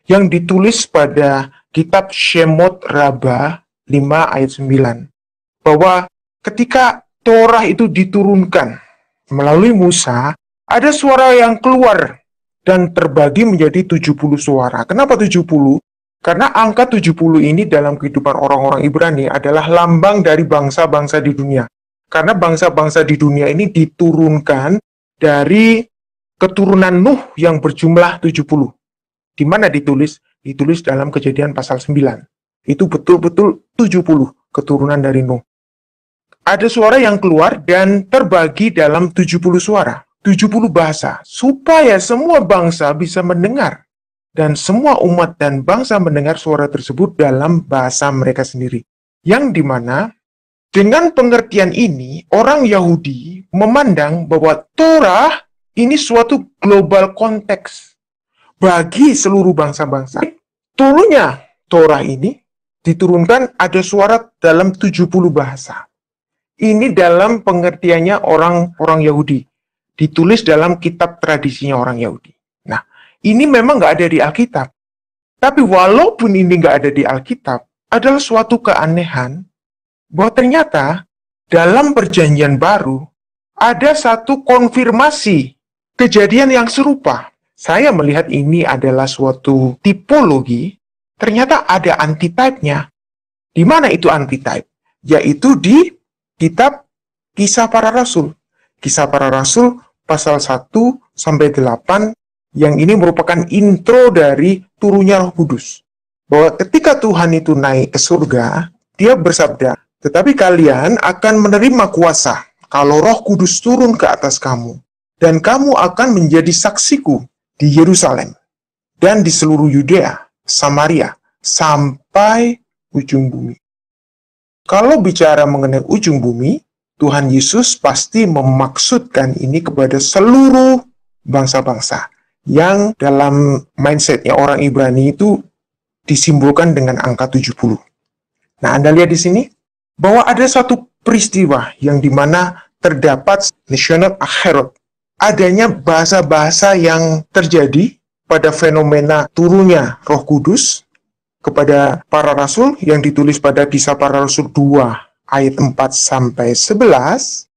yang ditulis pada kitab Shemot Rabba 5 ayat 9. Bahwa ketika Torah itu diturunkan melalui Musa, ada suara yang keluar dan terbagi menjadi 70 suara. Kenapa 70? Karena angka 70 ini dalam kehidupan orang-orang Ibrani adalah lambang dari bangsa-bangsa di dunia. Karena bangsa-bangsa di dunia ini diturunkan dari keturunan Nuh yang berjumlah 70. Di mana ditulis? Ditulis dalam kejadian pasal 9. Itu betul-betul 70 keturunan dari Nuh. Ada suara yang keluar dan terbagi dalam 70 suara. 70 bahasa, supaya semua bangsa bisa mendengar dan semua umat dan bangsa mendengar suara tersebut dalam bahasa mereka sendiri. Yang di mana dengan pengertian ini, orang Yahudi memandang bahwa Torah ini suatu global konteks bagi seluruh bangsa-bangsa. Dulunya Torah ini diturunkan ada suara dalam 70 bahasa. Ini dalam pengertiannya orang-orang Yahudi ditulis dalam kitab tradisinya orang Yahudi. Nah, ini memang nggak ada di Alkitab. Tapi walaupun ini nggak ada di Alkitab, adalah suatu keanehan bahwa ternyata dalam perjanjian baru ada satu konfirmasi kejadian yang serupa. Saya melihat ini adalah suatu tipologi, ternyata ada antitype-nya. Di mana itu antitype? Yaitu di kitab Kisah Para Rasul. Kisah Para Rasul pasal 1 sampai 8 yang ini merupakan intro dari turunnya Roh Kudus. bahwa ketika Tuhan itu naik ke surga, dia bersabda, tetapi kalian akan menerima kuasa kalau roh kudus turun ke atas kamu, dan kamu akan menjadi saksiku di Yerusalem, dan di seluruh Yudea, Samaria, sampai ujung bumi. Kalau bicara mengenai ujung bumi, Tuhan Yesus pasti memaksudkan ini kepada seluruh bangsa-bangsa yang dalam mindsetnya orang Ibrani itu disimbolkan dengan angka 70. Nah, Anda lihat di sini bahwa ada satu peristiwa yang di mana terdapat nasional akhirat. Adanya bahasa-bahasa yang terjadi pada fenomena turunnya roh kudus kepada para rasul yang ditulis pada kisah para rasul 2 ayat 4 sampai 11,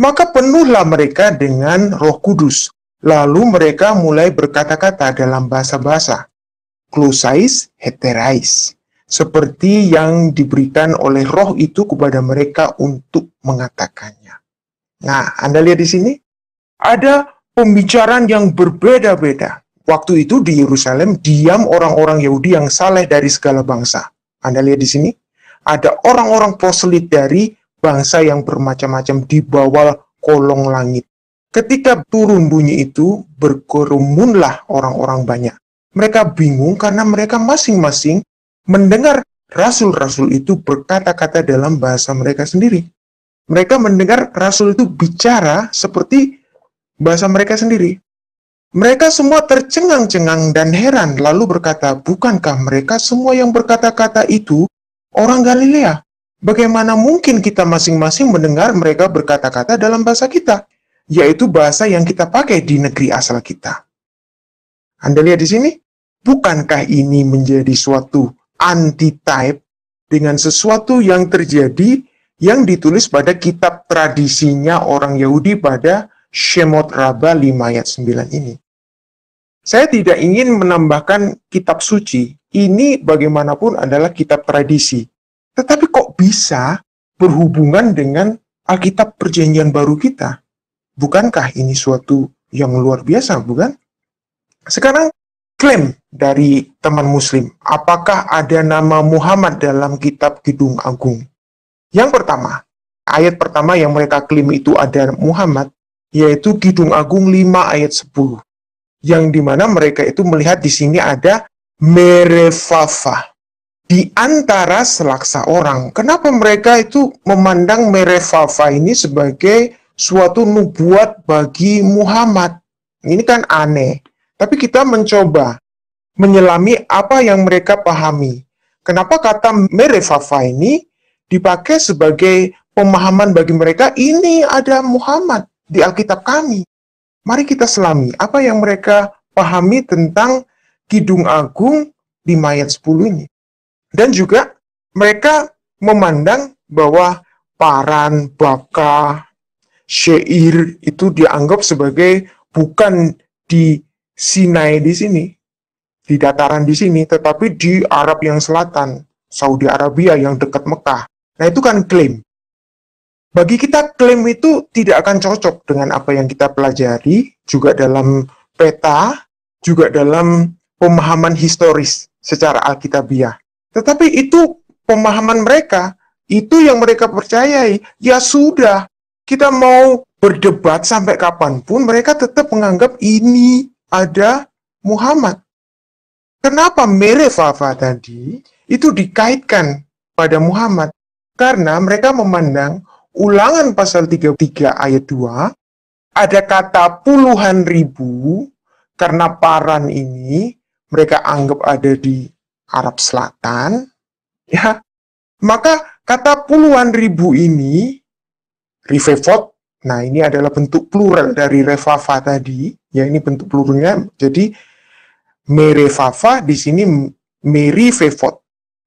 maka penuhlah mereka dengan roh kudus. Lalu mereka mulai berkata-kata dalam bahasa-bahasa. Klosais heterais. Seperti yang diberikan oleh roh itu kepada mereka untuk mengatakannya. Nah, Anda lihat di sini, ada pembicaraan yang berbeda-beda Waktu itu di Yerusalem diam orang-orang Yahudi yang saleh dari segala bangsa. Anda lihat di sini, ada orang-orang proselit dari bangsa yang bermacam-macam di bawah kolong langit. Ketika turun bunyi itu, berkerumunlah orang-orang banyak. Mereka bingung karena mereka masing-masing mendengar rasul-rasul itu berkata-kata dalam bahasa mereka sendiri. Mereka mendengar rasul itu bicara seperti bahasa mereka sendiri. Mereka semua tercengang-cengang dan heran, lalu berkata, "Bukankah mereka semua yang berkata-kata itu orang Galilea? Bagaimana mungkin kita masing-masing mendengar mereka berkata-kata dalam bahasa kita, yaitu bahasa yang kita pakai di negeri asal kita?" Anda lihat di sini, bukankah ini menjadi suatu anti-type dengan sesuatu yang terjadi yang ditulis pada kitab tradisinya orang Yahudi pada Shemot Rabba 5 ayat 9 ini. Saya tidak ingin menambahkan kitab suci. Ini bagaimanapun adalah kitab tradisi. Tetapi kok bisa berhubungan dengan Alkitab Perjanjian Baru kita? Bukankah ini suatu yang luar biasa, bukan? Sekarang klaim dari teman muslim, apakah ada nama Muhammad dalam kitab Kidung Agung? Yang pertama, ayat pertama yang mereka klaim itu ada Muhammad, yaitu Kidung Agung 5 ayat 10 yang di mana mereka itu melihat di sini ada merefafa di antara selaksa orang. Kenapa mereka itu memandang merefafa ini sebagai suatu nubuat bagi Muhammad? Ini kan aneh. Tapi kita mencoba menyelami apa yang mereka pahami. Kenapa kata merefafa ini dipakai sebagai pemahaman bagi mereka ini ada Muhammad di Alkitab kami. Mari kita selami apa yang mereka pahami tentang Kidung Agung di mayat 10 ini. Dan juga mereka memandang bahwa paran, baka, syair itu dianggap sebagai bukan di Sinai di sini, di dataran di sini, tetapi di Arab yang selatan, Saudi Arabia yang dekat Mekah. Nah itu kan klaim. Bagi kita klaim itu tidak akan cocok dengan apa yang kita pelajari juga dalam peta, juga dalam pemahaman historis secara alkitabiah. Tetapi itu pemahaman mereka, itu yang mereka percayai. Ya sudah, kita mau berdebat sampai kapan pun, mereka tetap menganggap ini ada Muhammad. Kenapa Merefafa tadi itu dikaitkan pada Muhammad? Karena mereka memandang ulangan pasal 33 ayat 2, ada kata puluhan ribu, karena paran ini mereka anggap ada di Arab Selatan, ya, maka kata puluhan ribu ini, rifefot, nah ini adalah bentuk plural dari refafa tadi, ya ini bentuk pluralnya, jadi merefafa di sini merifefot.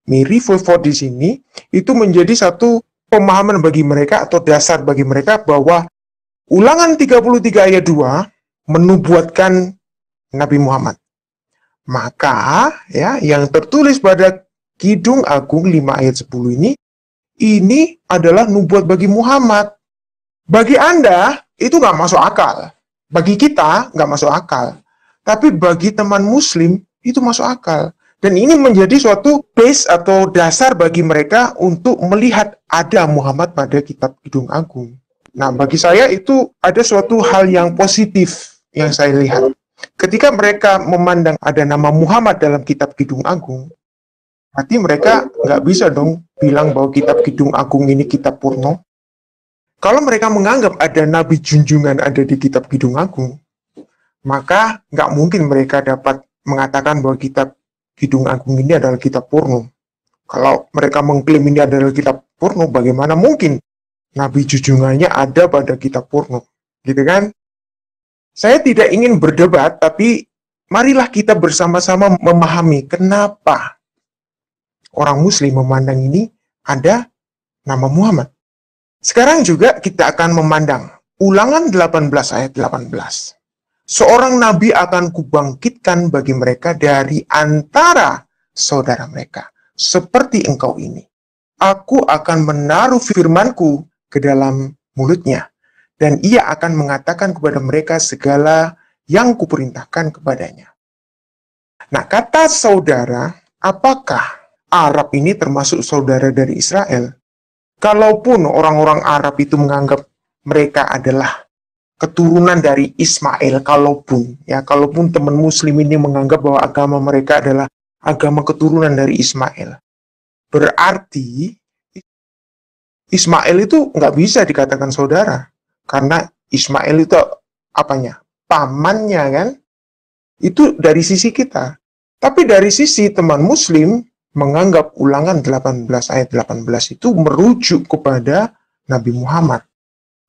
Merifefot di sini itu menjadi satu pemahaman bagi mereka atau dasar bagi mereka bahwa ulangan 33 ayat 2 menubuatkan Nabi Muhammad. Maka ya yang tertulis pada Kidung Agung 5 ayat 10 ini ini adalah nubuat bagi Muhammad. Bagi Anda itu nggak masuk akal. Bagi kita nggak masuk akal. Tapi bagi teman muslim itu masuk akal. Dan ini menjadi suatu base atau dasar bagi mereka untuk melihat ada Muhammad pada kitab Kidung Agung. Nah, bagi saya itu ada suatu hal yang positif yang saya lihat. Ketika mereka memandang ada nama Muhammad dalam kitab Kidung Agung, berarti mereka nggak bisa dong bilang bahwa kitab Kidung Agung ini kitab purno. Kalau mereka menganggap ada nabi junjungan ada di kitab Kidung Agung, maka nggak mungkin mereka dapat mengatakan bahwa kitab Kidung Agung ini adalah kitab purno. Kalau mereka mengklaim ini adalah kitab purno, bagaimana mungkin Nabi junjungannya ada pada kitab purno? Gitu kan? Saya tidak ingin berdebat, tapi marilah kita bersama-sama memahami kenapa orang muslim memandang ini ada nama Muhammad. Sekarang juga kita akan memandang ulangan 18 ayat 18 seorang nabi akan kubangkitkan bagi mereka dari antara saudara mereka, seperti engkau ini. Aku akan menaruh firmanku ke dalam mulutnya, dan ia akan mengatakan kepada mereka segala yang kuperintahkan kepadanya. Nah, kata saudara, apakah Arab ini termasuk saudara dari Israel? Kalaupun orang-orang Arab itu menganggap mereka adalah keturunan dari Ismail kalaupun ya kalaupun teman muslim ini menganggap bahwa agama mereka adalah agama keturunan dari Ismail. Berarti Ismail itu nggak bisa dikatakan saudara karena Ismail itu apanya? Pamannya kan? Itu dari sisi kita. Tapi dari sisi teman muslim menganggap ulangan 18 ayat 18 itu merujuk kepada Nabi Muhammad.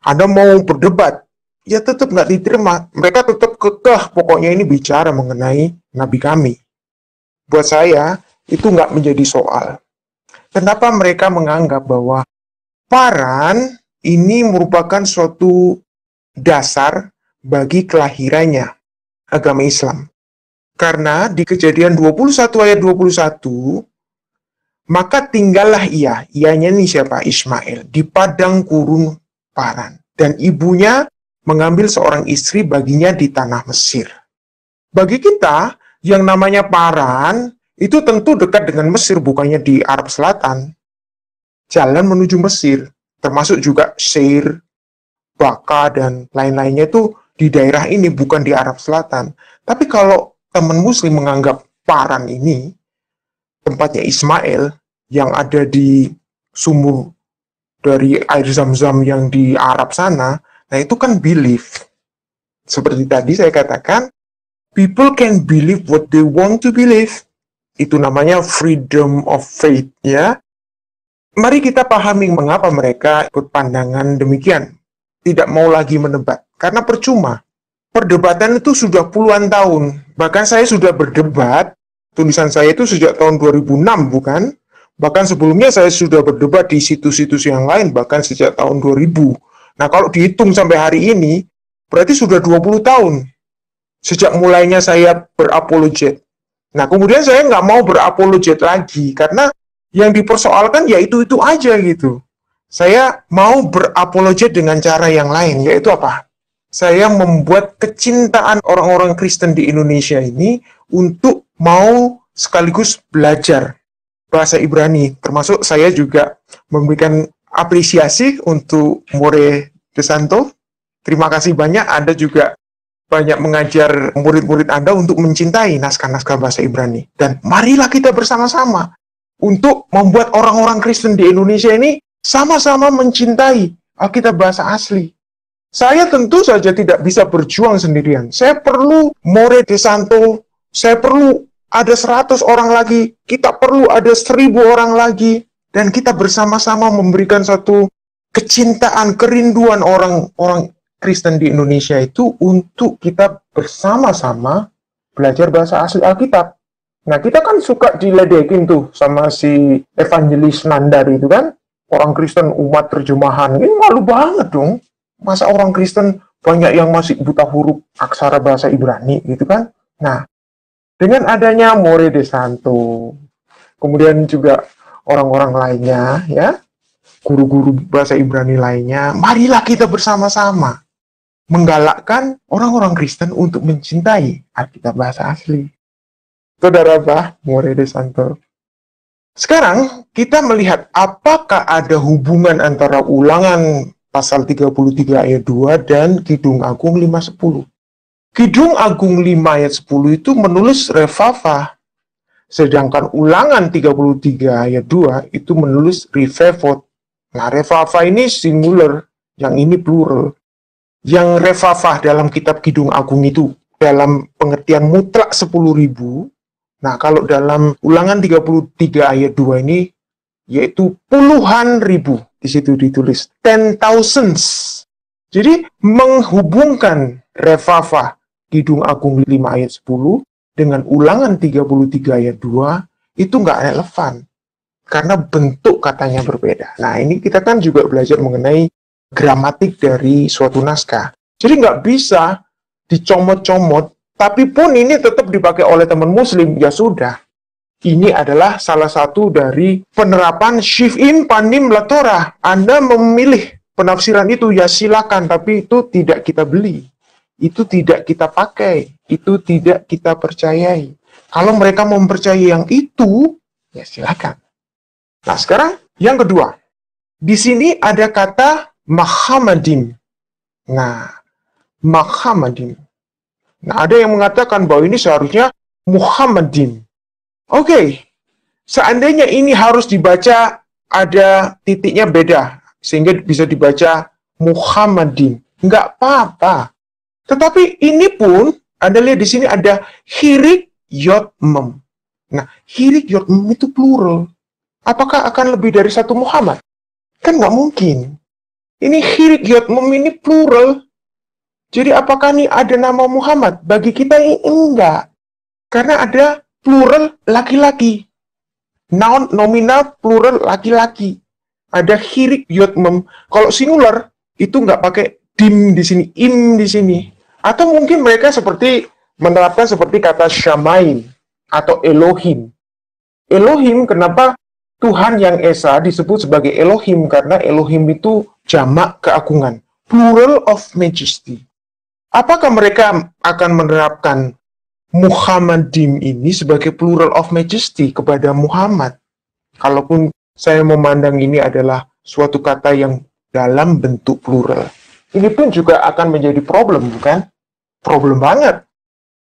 Anda mau berdebat ya tetap nggak diterima. Mereka tetap kekeh, pokoknya ini bicara mengenai Nabi kami. Buat saya, itu nggak menjadi soal. Kenapa mereka menganggap bahwa paran ini merupakan suatu dasar bagi kelahirannya agama Islam. Karena di kejadian 21 ayat 21, maka tinggallah ia, ianya ini siapa? Ismail, di padang kurun Paran. Dan ibunya mengambil seorang istri baginya di tanah Mesir. Bagi kita, yang namanya Paran, itu tentu dekat dengan Mesir, bukannya di Arab Selatan. Jalan menuju Mesir, termasuk juga Seir, Baka, dan lain-lainnya itu di daerah ini, bukan di Arab Selatan. Tapi kalau teman muslim menganggap Paran ini, tempatnya Ismail, yang ada di sumur dari air zam-zam yang di Arab sana, Nah, itu kan belief. Seperti tadi saya katakan, people can believe what they want to believe. Itu namanya freedom of faith, ya. Mari kita pahami mengapa mereka ikut pandangan demikian. Tidak mau lagi mendebat. Karena percuma. Perdebatan itu sudah puluhan tahun. Bahkan saya sudah berdebat, tulisan saya itu sejak tahun 2006, bukan? Bahkan sebelumnya saya sudah berdebat di situs-situs yang lain, bahkan sejak tahun 2000 Nah, kalau dihitung sampai hari ini, berarti sudah 20 tahun sejak mulainya saya berapologet. Nah, kemudian saya nggak mau berapologet lagi, karena yang dipersoalkan ya itu-itu aja gitu. Saya mau berapologet dengan cara yang lain, yaitu apa? Saya membuat kecintaan orang-orang Kristen di Indonesia ini untuk mau sekaligus belajar bahasa Ibrani. Termasuk saya juga memberikan apresiasi untuk More De Santo. Terima kasih banyak Anda juga banyak mengajar murid-murid Anda untuk mencintai naskah-naskah bahasa Ibrani. Dan marilah kita bersama-sama untuk membuat orang-orang Kristen di Indonesia ini sama-sama mencintai Alkitab bahasa asli. Saya tentu saja tidak bisa berjuang sendirian. Saya perlu More De Santo, saya perlu ada 100 orang lagi, kita perlu ada 1000 orang lagi, dan kita bersama-sama memberikan satu kecintaan, kerinduan orang-orang Kristen di Indonesia itu untuk kita bersama-sama belajar bahasa asli Alkitab. Nah, kita kan suka diledekin tuh sama si evangelis Nandar itu kan. Orang Kristen umat terjemahan. Ini malu banget dong. Masa orang Kristen banyak yang masih buta huruf aksara bahasa Ibrani gitu kan. Nah, dengan adanya More de Santo, kemudian juga orang-orang lainnya ya, guru-guru bahasa Ibrani lainnya, marilah kita bersama-sama menggalakkan orang-orang Kristen untuk mencintai Alkitab bahasa asli. Saudara Bah, More de Santo. Sekarang kita melihat apakah ada hubungan antara ulangan pasal 33 ayat 2 dan Kidung Agung 510. Kidung Agung 5 ayat 10 itu menulis revava, sedangkan ulangan 33 ayat 2 itu menulis revavot. Nah, revava ini singular, yang ini plural. Yang revava dalam kitab Kidung Agung itu dalam pengertian mutlak 10.000 Nah, kalau dalam ulangan 33 ayat 2 ini, yaitu puluhan ribu, di situ ditulis, ten thousands. Jadi, menghubungkan Revava, Kidung Agung 5 ayat 10, dengan ulangan 33 ayat 2, itu nggak relevan. Karena bentuk katanya berbeda. Nah, ini kita kan juga belajar mengenai gramatik dari suatu naskah. Jadi nggak bisa dicomot-comot tapi pun ini tetap dipakai oleh teman muslim, ya sudah. Ini adalah salah satu dari penerapan shif'in panim latora. Anda memilih penafsiran itu, ya silakan, tapi itu tidak kita beli. Itu tidak kita pakai. Itu tidak kita percayai. Kalau mereka mempercayai yang itu, ya silakan. Nah, sekarang yang kedua. Di sini ada kata Muhammadin. Nah, Muhammadin. Nah, ada yang mengatakan bahwa ini seharusnya Muhammadin. Oke, okay. seandainya ini harus dibaca ada titiknya beda, sehingga bisa dibaca Muhammadin. Enggak apa-apa. Tetapi ini pun, Anda lihat di sini ada hirik yot mem. Nah, hirik yot mem itu plural. Apakah akan lebih dari satu Muhammad? Kan nggak mungkin. Ini hirik yot mem ini plural. Jadi apakah ini ada nama Muhammad? Bagi kita ini enggak. Karena ada plural laki-laki. Noun nominal plural laki-laki. Ada hirik yotmem. Kalau singular itu enggak pakai dim di sini, im di sini. Atau mungkin mereka seperti menerapkan seperti kata syamain atau Elohim. Elohim kenapa Tuhan yang Esa disebut sebagai Elohim karena Elohim itu jamak keagungan, plural of majesty. Apakah mereka akan menerapkan Muhammadim ini sebagai plural of majesty kepada Muhammad? Kalaupun saya memandang ini adalah suatu kata yang dalam bentuk plural. Ini pun juga akan menjadi problem, bukan? Problem banget.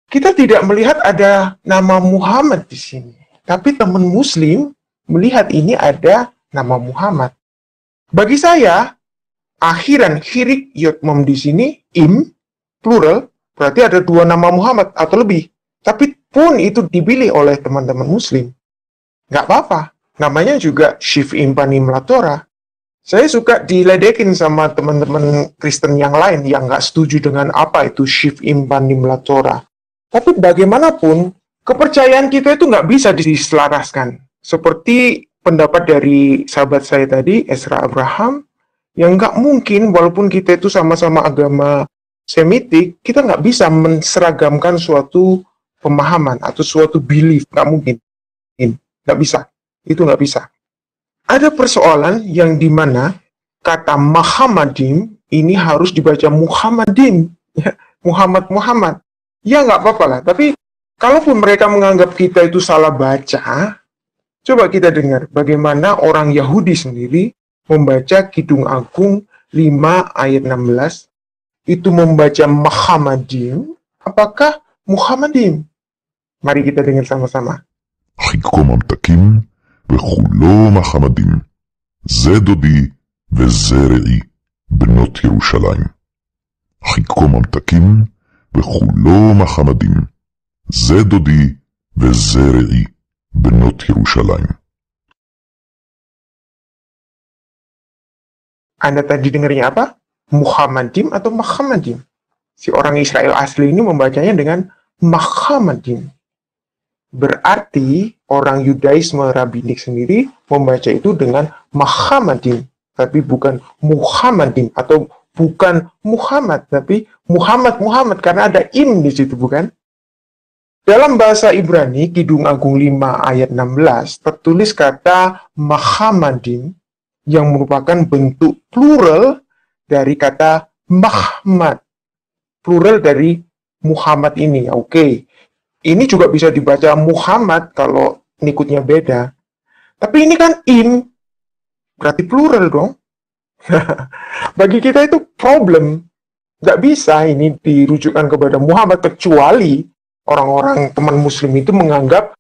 Kita tidak melihat ada nama Muhammad di sini. Tapi teman muslim melihat ini ada nama Muhammad. Bagi saya, akhiran hirik yotmom di sini, im, plural, berarti ada dua nama Muhammad atau lebih. Tapi pun itu dipilih oleh teman-teman muslim. Nggak apa-apa. Namanya juga Shif Impani Melatora. Saya suka diledekin sama teman-teman Kristen yang lain yang nggak setuju dengan apa itu Shif Impani Melatora. Tapi bagaimanapun, kepercayaan kita itu nggak bisa diselaraskan. Seperti pendapat dari sahabat saya tadi, Ezra Abraham, yang nggak mungkin walaupun kita itu sama-sama agama Semitik, kita nggak bisa menseragamkan suatu pemahaman atau suatu belief. Nggak mungkin. Nggak bisa. Itu nggak bisa ada persoalan yang di mana kata Muhammadim ini harus dibaca Muhammadim, ya, Muhammad Muhammad. Ya nggak apa-apa lah, tapi kalaupun mereka menganggap kita itu salah baca, coba kita dengar bagaimana orang Yahudi sendiri membaca Kidung Agung 5 ayat 16, itu membaca Muhammadim, apakah Muhammadim? Mari kita dengar sama-sama. Hikmah -sama. וכולו מחמדים. זה דודי וזה רעי, בנות ירושלים. חיכו ממתקים וכולו מחמדים. זה דודי וזה רעי, בנות ירושלים. Anda tadi dengarnya apa? Muhammadim atau Muhammadim. Si orang Israel asli ini membacanya dengan Muhammadim. Berarti orang Yudaisme rabbinik sendiri membaca itu dengan Muhammadim, tapi bukan Muhammadim atau bukan Muhammad, tapi Muhammad Muhammad karena ada im di situ bukan? Dalam bahasa Ibrani, Kidung Agung 5 ayat 16, tertulis kata Muhammadim yang merupakan bentuk plural dari kata Muhammad. Plural dari Muhammad ini. Oke. Okay. Ini juga bisa dibaca Muhammad kalau nikutnya beda. Tapi ini kan in, berarti plural dong. Bagi kita itu problem. Nggak bisa ini dirujukkan kepada Muhammad kecuali orang-orang teman muslim itu menganggap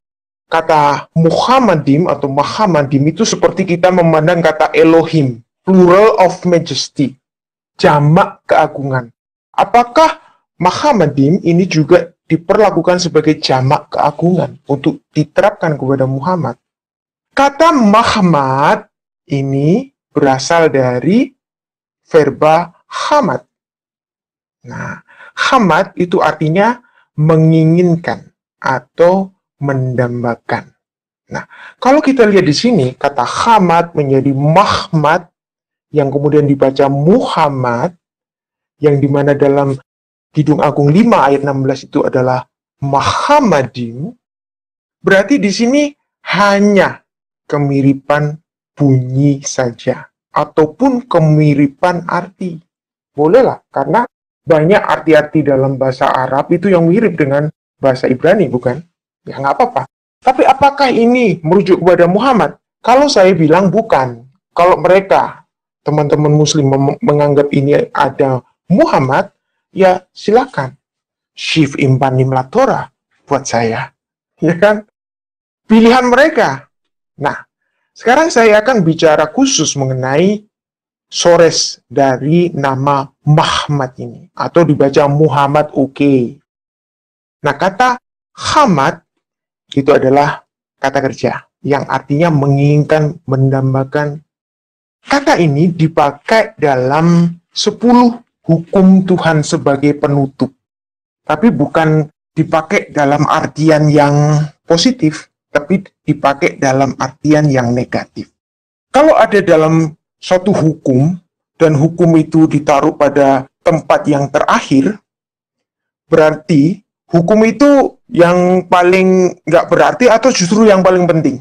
kata Muhammadim atau Muhammadim itu seperti kita memandang kata Elohim, plural of majesty, jamak keagungan. Apakah Muhammadim ini juga diperlakukan sebagai jamak keagungan untuk diterapkan kepada Muhammad? Kata Muhammad ini berasal dari verba hamad. Nah, hamad itu artinya menginginkan atau mendambakan. Nah, kalau kita lihat di sini, kata hamad menjadi mahmad, yang kemudian dibaca Muhammad, yang di mana dalam Kidung Agung 5 ayat 16 itu adalah Muhammadim, berarti di sini hanya kemiripan bunyi saja ataupun kemiripan arti. Bolehlah, karena banyak arti-arti dalam bahasa Arab itu yang mirip dengan bahasa Ibrani, bukan? Ya nggak apa-apa. Tapi apakah ini merujuk kepada Muhammad? Kalau saya bilang bukan. Kalau mereka, teman-teman muslim menganggap ini ada Muhammad, ya silakan. Shift impanim latora buat saya. Ya kan? Pilihan mereka. Nah, sekarang saya akan bicara khusus mengenai sores dari nama Muhammad ini atau dibaca Muhammad Oke. Nah, kata Hamad itu adalah kata kerja yang artinya menginginkan, mendambakan. Kata ini dipakai dalam 10 hukum Tuhan sebagai penutup. Tapi bukan dipakai dalam artian yang positif, tapi dipakai dalam artian yang negatif. Kalau ada dalam suatu hukum dan hukum itu ditaruh pada tempat yang terakhir, berarti hukum itu yang paling nggak berarti atau justru yang paling penting?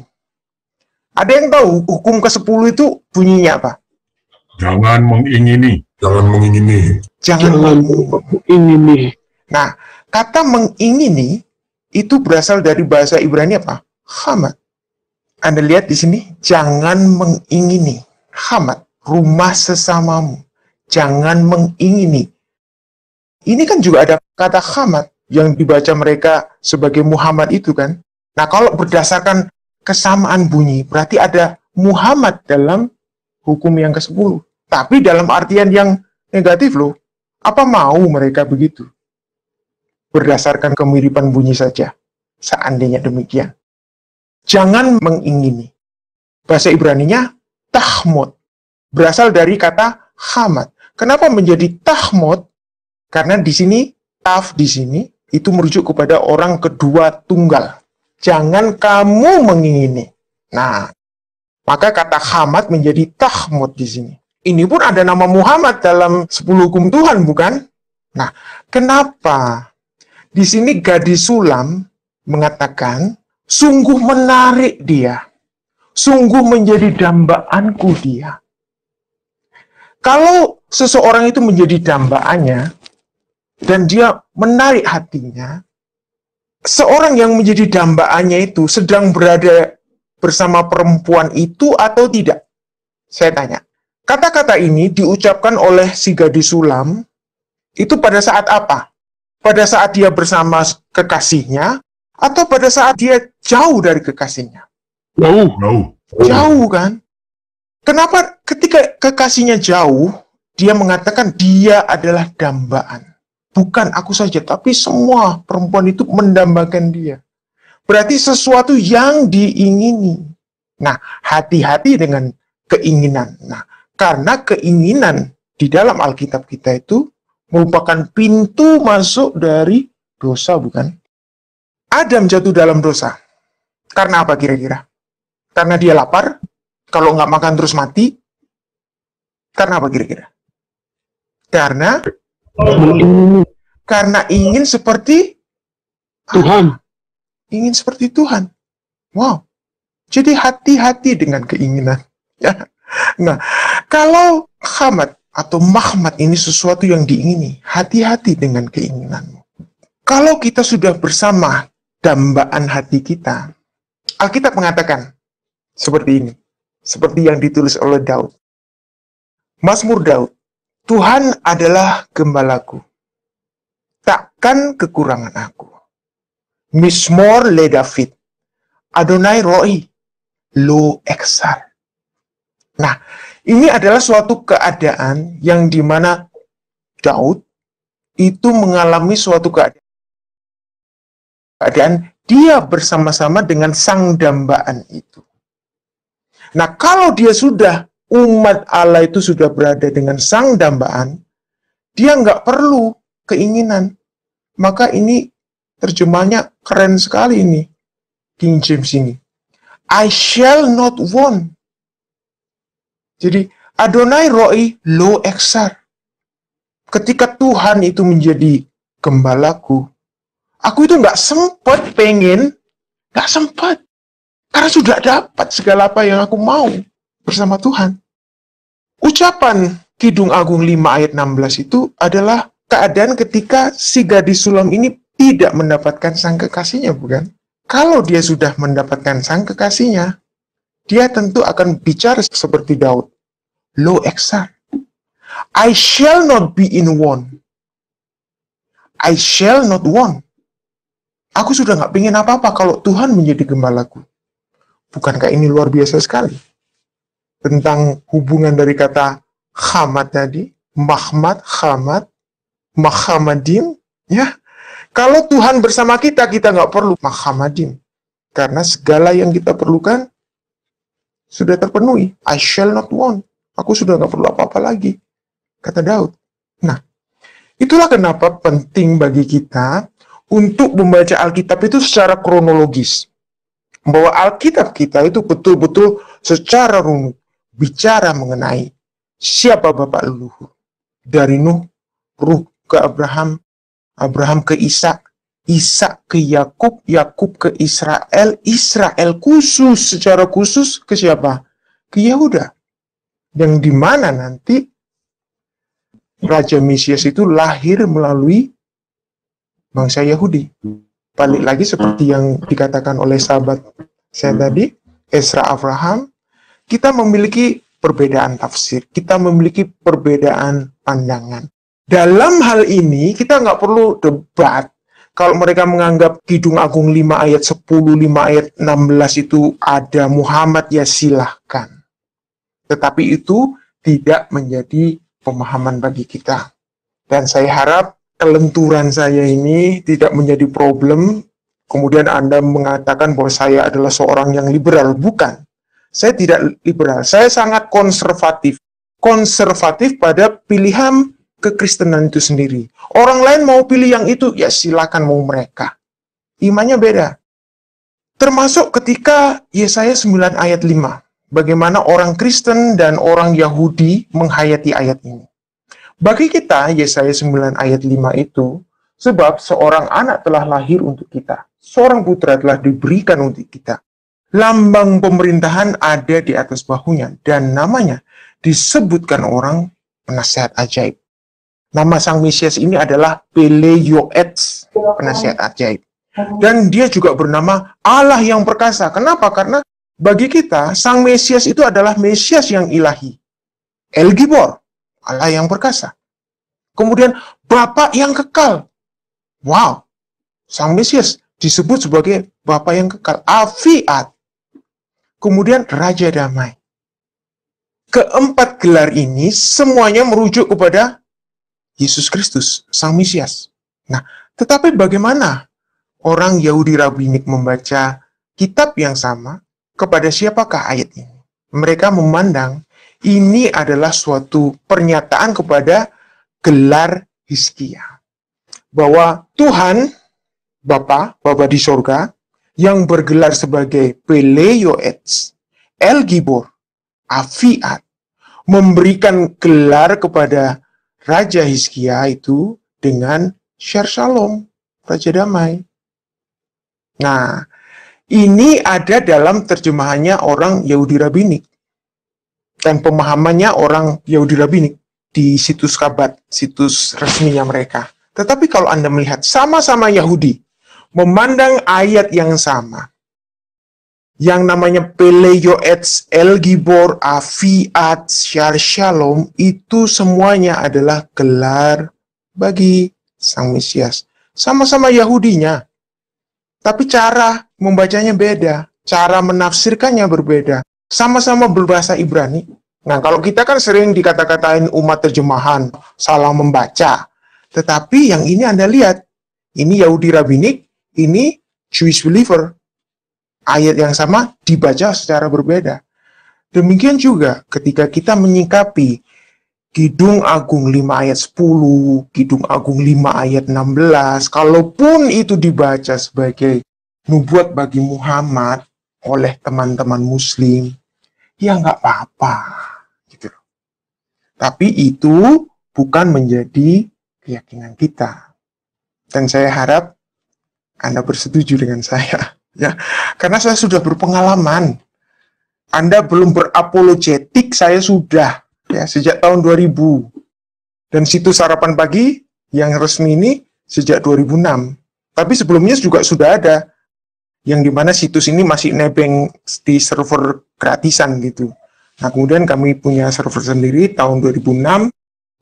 Ada yang tahu hukum ke-10 itu bunyinya apa? Jangan mengingini. Jangan mengingini. Jangan, Jangan mengingini. Nah, kata mengingini itu berasal dari bahasa Ibrani apa? Hamad. Anda lihat di sini, jangan mengingini. Hamad, rumah sesamamu. Jangan mengingini. Ini kan juga ada kata hamad yang dibaca mereka sebagai Muhammad itu kan. Nah kalau berdasarkan kesamaan bunyi, berarti ada Muhammad dalam hukum yang ke-10. Tapi dalam artian yang negatif loh. Apa mau mereka begitu? Berdasarkan kemiripan bunyi saja. Seandainya demikian. Jangan mengingini. Bahasa Ibraninya tahmud. Berasal dari kata hamad. Kenapa menjadi tahmud? Karena di sini taf di sini itu merujuk kepada orang kedua tunggal. Jangan kamu mengingini. Nah, maka kata hamad menjadi tahmud di sini. Ini pun ada nama Muhammad dalam 10 hukum Tuhan, bukan? Nah, kenapa? Di sini gadis sulam mengatakan Sungguh menarik dia. Sungguh menjadi dambaanku dia. Kalau seseorang itu menjadi dambaannya, dan dia menarik hatinya, seorang yang menjadi dambaannya itu sedang berada bersama perempuan itu atau tidak? Saya tanya. Kata-kata ini diucapkan oleh si gadis sulam itu pada saat apa? Pada saat dia bersama kekasihnya atau pada saat dia jauh dari kekasihnya? Jauh. Jauh. Jauh kan? Kenapa ketika kekasihnya jauh, dia mengatakan dia adalah dambaan. Bukan aku saja, tapi semua perempuan itu mendambakan dia. Berarti sesuatu yang diingini. Nah, hati-hati dengan keinginan. Nah, karena keinginan di dalam Alkitab kita itu merupakan pintu masuk dari dosa, bukan? Adam jatuh dalam dosa. Karena apa kira-kira? Karena dia lapar, kalau nggak makan terus mati. Karena apa kira-kira? Karena karena ingin seperti Tuhan. ingin seperti Tuhan. Wow. Jadi hati-hati dengan keinginan. Ya. Nah, kalau Hamad atau Mahmad ini sesuatu yang diingini, hati-hati dengan keinginanmu. Kalau kita sudah bersama dambaan hati kita. Alkitab mengatakan seperti ini, seperti yang ditulis oleh Daud. Mazmur Daud, Tuhan adalah gembalaku, takkan kekurangan aku. Mismor le David, Adonai Roi, lo eksar. Nah, ini adalah suatu keadaan yang di mana Daud itu mengalami suatu keadaan keadaan dia bersama-sama dengan sang dambaan itu. Nah, kalau dia sudah umat Allah itu sudah berada dengan sang dambaan, dia nggak perlu keinginan. Maka ini terjemahnya keren sekali ini. King James ini. I shall not want. Jadi Adonai Roi lo eksar. Ketika Tuhan itu menjadi gembalaku, Aku itu nggak sempat pengen, nggak sempat. Karena sudah dapat segala apa yang aku mau bersama Tuhan. Ucapan Kidung Agung 5 ayat 16 itu adalah keadaan ketika si gadis sulam ini tidak mendapatkan sang kekasihnya, bukan? Kalau dia sudah mendapatkan sang kekasihnya, dia tentu akan bicara seperti Daud. Lo eksar. I shall not be in want. I shall not want. Aku sudah nggak pengen apa-apa kalau Tuhan menjadi gembalaku. Bukankah ini luar biasa sekali? Tentang hubungan dari kata Hamad tadi, Mahmad, Hamad, Mahamadim, ya. Kalau Tuhan bersama kita, kita nggak perlu Mahamadim. Karena segala yang kita perlukan sudah terpenuhi. I shall not want. Aku sudah nggak perlu apa-apa lagi. Kata Daud. Nah, itulah kenapa penting bagi kita untuk membaca Alkitab itu secara kronologis. Bahwa Alkitab kita itu betul-betul secara runut bicara mengenai siapa Bapak leluhur. Dari Nuh, Ruh ke Abraham, Abraham ke Ishak, Ishak ke Yakub, Yakub ke Israel, Israel khusus secara khusus ke siapa? Ke Yehuda. Yang di mana nanti Raja Mesias itu lahir melalui bangsa Yahudi. Balik lagi seperti yang dikatakan oleh sahabat saya tadi, Esra Abraham, kita memiliki perbedaan tafsir, kita memiliki perbedaan pandangan. Dalam hal ini, kita nggak perlu debat. Kalau mereka menganggap Kidung Agung 5 ayat 10, 5 ayat 16 itu ada Muhammad, ya silahkan. Tetapi itu tidak menjadi pemahaman bagi kita. Dan saya harap kelenturan saya ini tidak menjadi problem, kemudian Anda mengatakan bahwa saya adalah seorang yang liberal. Bukan. Saya tidak liberal. Saya sangat konservatif. Konservatif pada pilihan kekristenan itu sendiri. Orang lain mau pilih yang itu, ya silakan mau mereka. Imannya beda. Termasuk ketika Yesaya 9 ayat 5. Bagaimana orang Kristen dan orang Yahudi menghayati ayat ini. Bagi kita, Yesaya 9 ayat 5 itu, sebab seorang anak telah lahir untuk kita, seorang putra telah diberikan untuk kita. Lambang pemerintahan ada di atas bahunya, dan namanya disebutkan orang penasihat ajaib. Nama sang Mesias ini adalah Pele Yoetz, penasihat ajaib. Dan dia juga bernama Allah yang perkasa. Kenapa? Karena bagi kita, sang Mesias itu adalah Mesias yang ilahi. El Gibor, Allah yang perkasa. Kemudian Bapak yang kekal. Wow, Sang Mesias disebut sebagai Bapak yang kekal. Afiat. Kemudian Raja Damai. Keempat gelar ini semuanya merujuk kepada Yesus Kristus, Sang Mesias. Nah, tetapi bagaimana orang Yahudi Rabbinik membaca kitab yang sama kepada siapakah ayat ini? Mereka memandang ini adalah suatu pernyataan kepada gelar Hizkia. Bahwa Tuhan, Bapa, Bapa di sorga, yang bergelar sebagai Peleioets, El Gibor, Afiat, memberikan gelar kepada Raja Hizkia itu dengan Syar Shalom, Raja Damai. Nah, ini ada dalam terjemahannya orang Yahudi Rabbinik dan pemahamannya orang Yahudi Rabbinik di situs kabat, situs resminya mereka. Tetapi kalau Anda melihat sama-sama Yahudi memandang ayat yang sama. Yang namanya Peleo Ets El Gibor Afiat Syar Shalom itu semuanya adalah gelar bagi Sang Mesias. Sama-sama Yahudinya. Tapi cara membacanya beda. Cara menafsirkannya berbeda. Sama-sama berbahasa Ibrani. Nah, kalau kita kan sering dikata-katain umat terjemahan, salah membaca. Tetapi yang ini Anda lihat, ini Yahudi Rabbinik, ini Jewish believer. Ayat yang sama dibaca secara berbeda. Demikian juga ketika kita menyikapi Kidung Agung 5 ayat 10, Kidung Agung 5 ayat 16, kalaupun itu dibaca sebagai nubuat bagi Muhammad oleh teman-teman muslim, ya nggak apa-apa. Gitu. Tapi itu bukan menjadi keyakinan kita. Dan saya harap Anda bersetuju dengan saya. ya Karena saya sudah berpengalaman. Anda belum berapologetik, saya sudah ya sejak tahun 2000. Dan situs sarapan pagi yang resmi ini sejak 2006. Tapi sebelumnya juga sudah ada yang di mana situs ini masih nebeng di server gratisan gitu. Nah kemudian kami punya server sendiri tahun 2006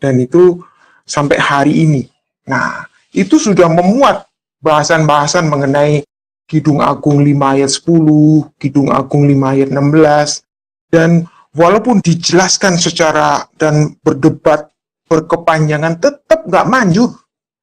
dan itu sampai hari ini. Nah itu sudah memuat bahasan-bahasan mengenai Kidung Agung 5 ayat 10, Kidung Agung 5 ayat 16, dan walaupun dijelaskan secara dan berdebat berkepanjangan tetap nggak manjur.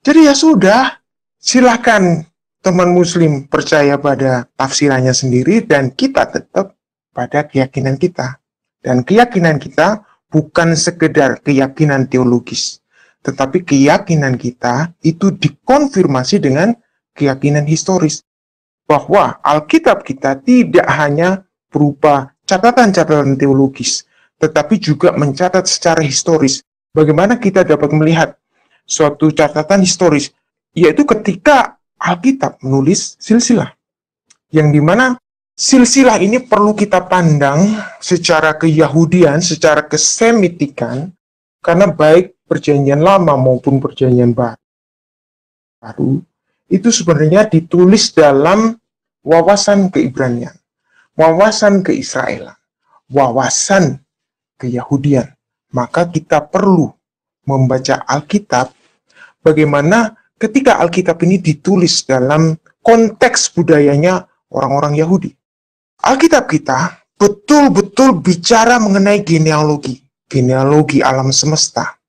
Jadi ya sudah, silahkan teman muslim percaya pada tafsirannya sendiri dan kita tetap pada keyakinan kita. Dan keyakinan kita bukan sekedar keyakinan teologis, tetapi keyakinan kita itu dikonfirmasi dengan keyakinan historis bahwa Alkitab kita tidak hanya berupa catatan-catatan teologis, tetapi juga mencatat secara historis. Bagaimana kita dapat melihat suatu catatan historis, yaitu ketika Alkitab menulis silsilah, yang di mana silsilah ini perlu kita pandang secara keyahudian, secara kesemitikan, karena baik perjanjian lama maupun perjanjian baru, itu sebenarnya ditulis dalam wawasan keibranian wawasan keisraelan, wawasan keyahudian, maka kita perlu membaca Alkitab bagaimana ketika Alkitab ini ditulis dalam konteks budayanya orang-orang Yahudi. Alkitab kita betul-betul bicara mengenai genealogi, genealogi alam semesta,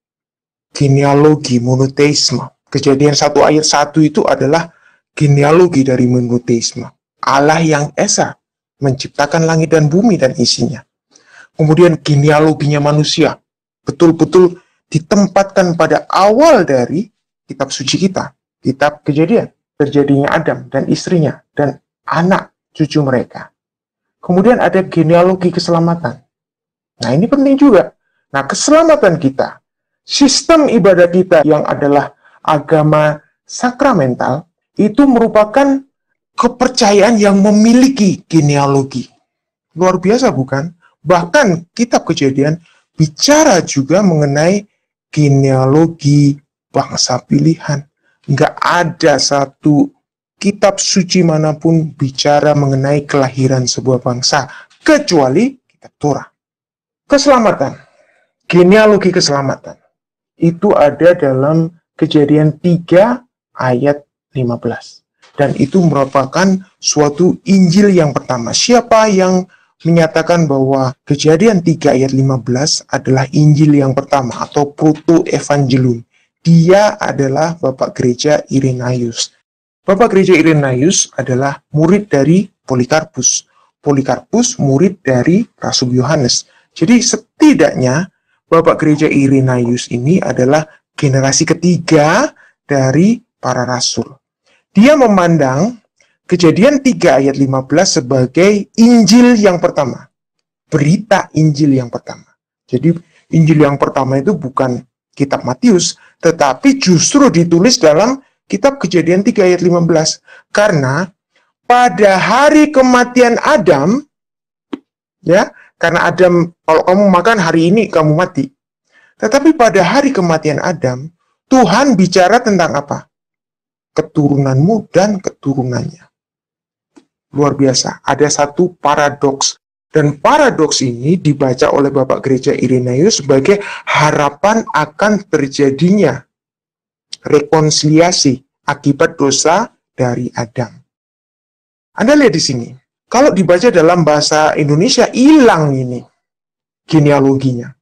genealogi monoteisme. Kejadian satu ayat satu itu adalah genealogi dari monoteisme. Allah yang Esa menciptakan langit dan bumi dan isinya. Kemudian genealoginya manusia betul-betul ditempatkan pada awal dari kitab suci kita, kitab kejadian, terjadinya Adam dan istrinya dan anak cucu mereka. Kemudian ada genealogi keselamatan. Nah ini penting juga. Nah keselamatan kita, sistem ibadah kita yang adalah agama sakramental, itu merupakan kepercayaan yang memiliki genealogi. Luar biasa bukan? Bahkan kitab kejadian bicara juga mengenai genealogi bangsa pilihan. Nggak ada satu kitab suci mana pun bicara mengenai kelahiran sebuah bangsa, kecuali kitab Torah. Keselamatan, genealogi keselamatan, itu ada dalam kejadian 3 ayat 15 dan itu merupakan suatu Injil yang pertama. Siapa yang menyatakan bahwa kejadian 3 ayat 15 adalah Injil yang pertama atau proto evangelium. Dia adalah Bapak Gereja Irenaeus. Bapak Gereja Irenaeus adalah murid dari Polikarpus. Polikarpus murid dari Rasul Yohanes. Jadi setidaknya Bapak Gereja Irenaeus ini adalah generasi ketiga dari para rasul. Dia memandang kejadian 3 ayat 15 sebagai Injil yang pertama. Berita Injil yang pertama. Jadi Injil yang pertama itu bukan kitab Matius, tetapi justru ditulis dalam kitab kejadian 3 ayat 15. Karena pada hari kematian Adam, ya, karena Adam, kalau kamu makan hari ini kamu mati. Tetapi pada hari kematian Adam, Tuhan bicara tentang apa? Keturunanmu dan keturunannya. Luar biasa, ada satu paradoks. Dan paradoks ini dibaca oleh Bapak Gereja Irenaeus sebagai harapan akan terjadinya rekonsiliasi akibat dosa dari Adam. Anda lihat di sini, kalau dibaca dalam bahasa Indonesia hilang ini genealoginya.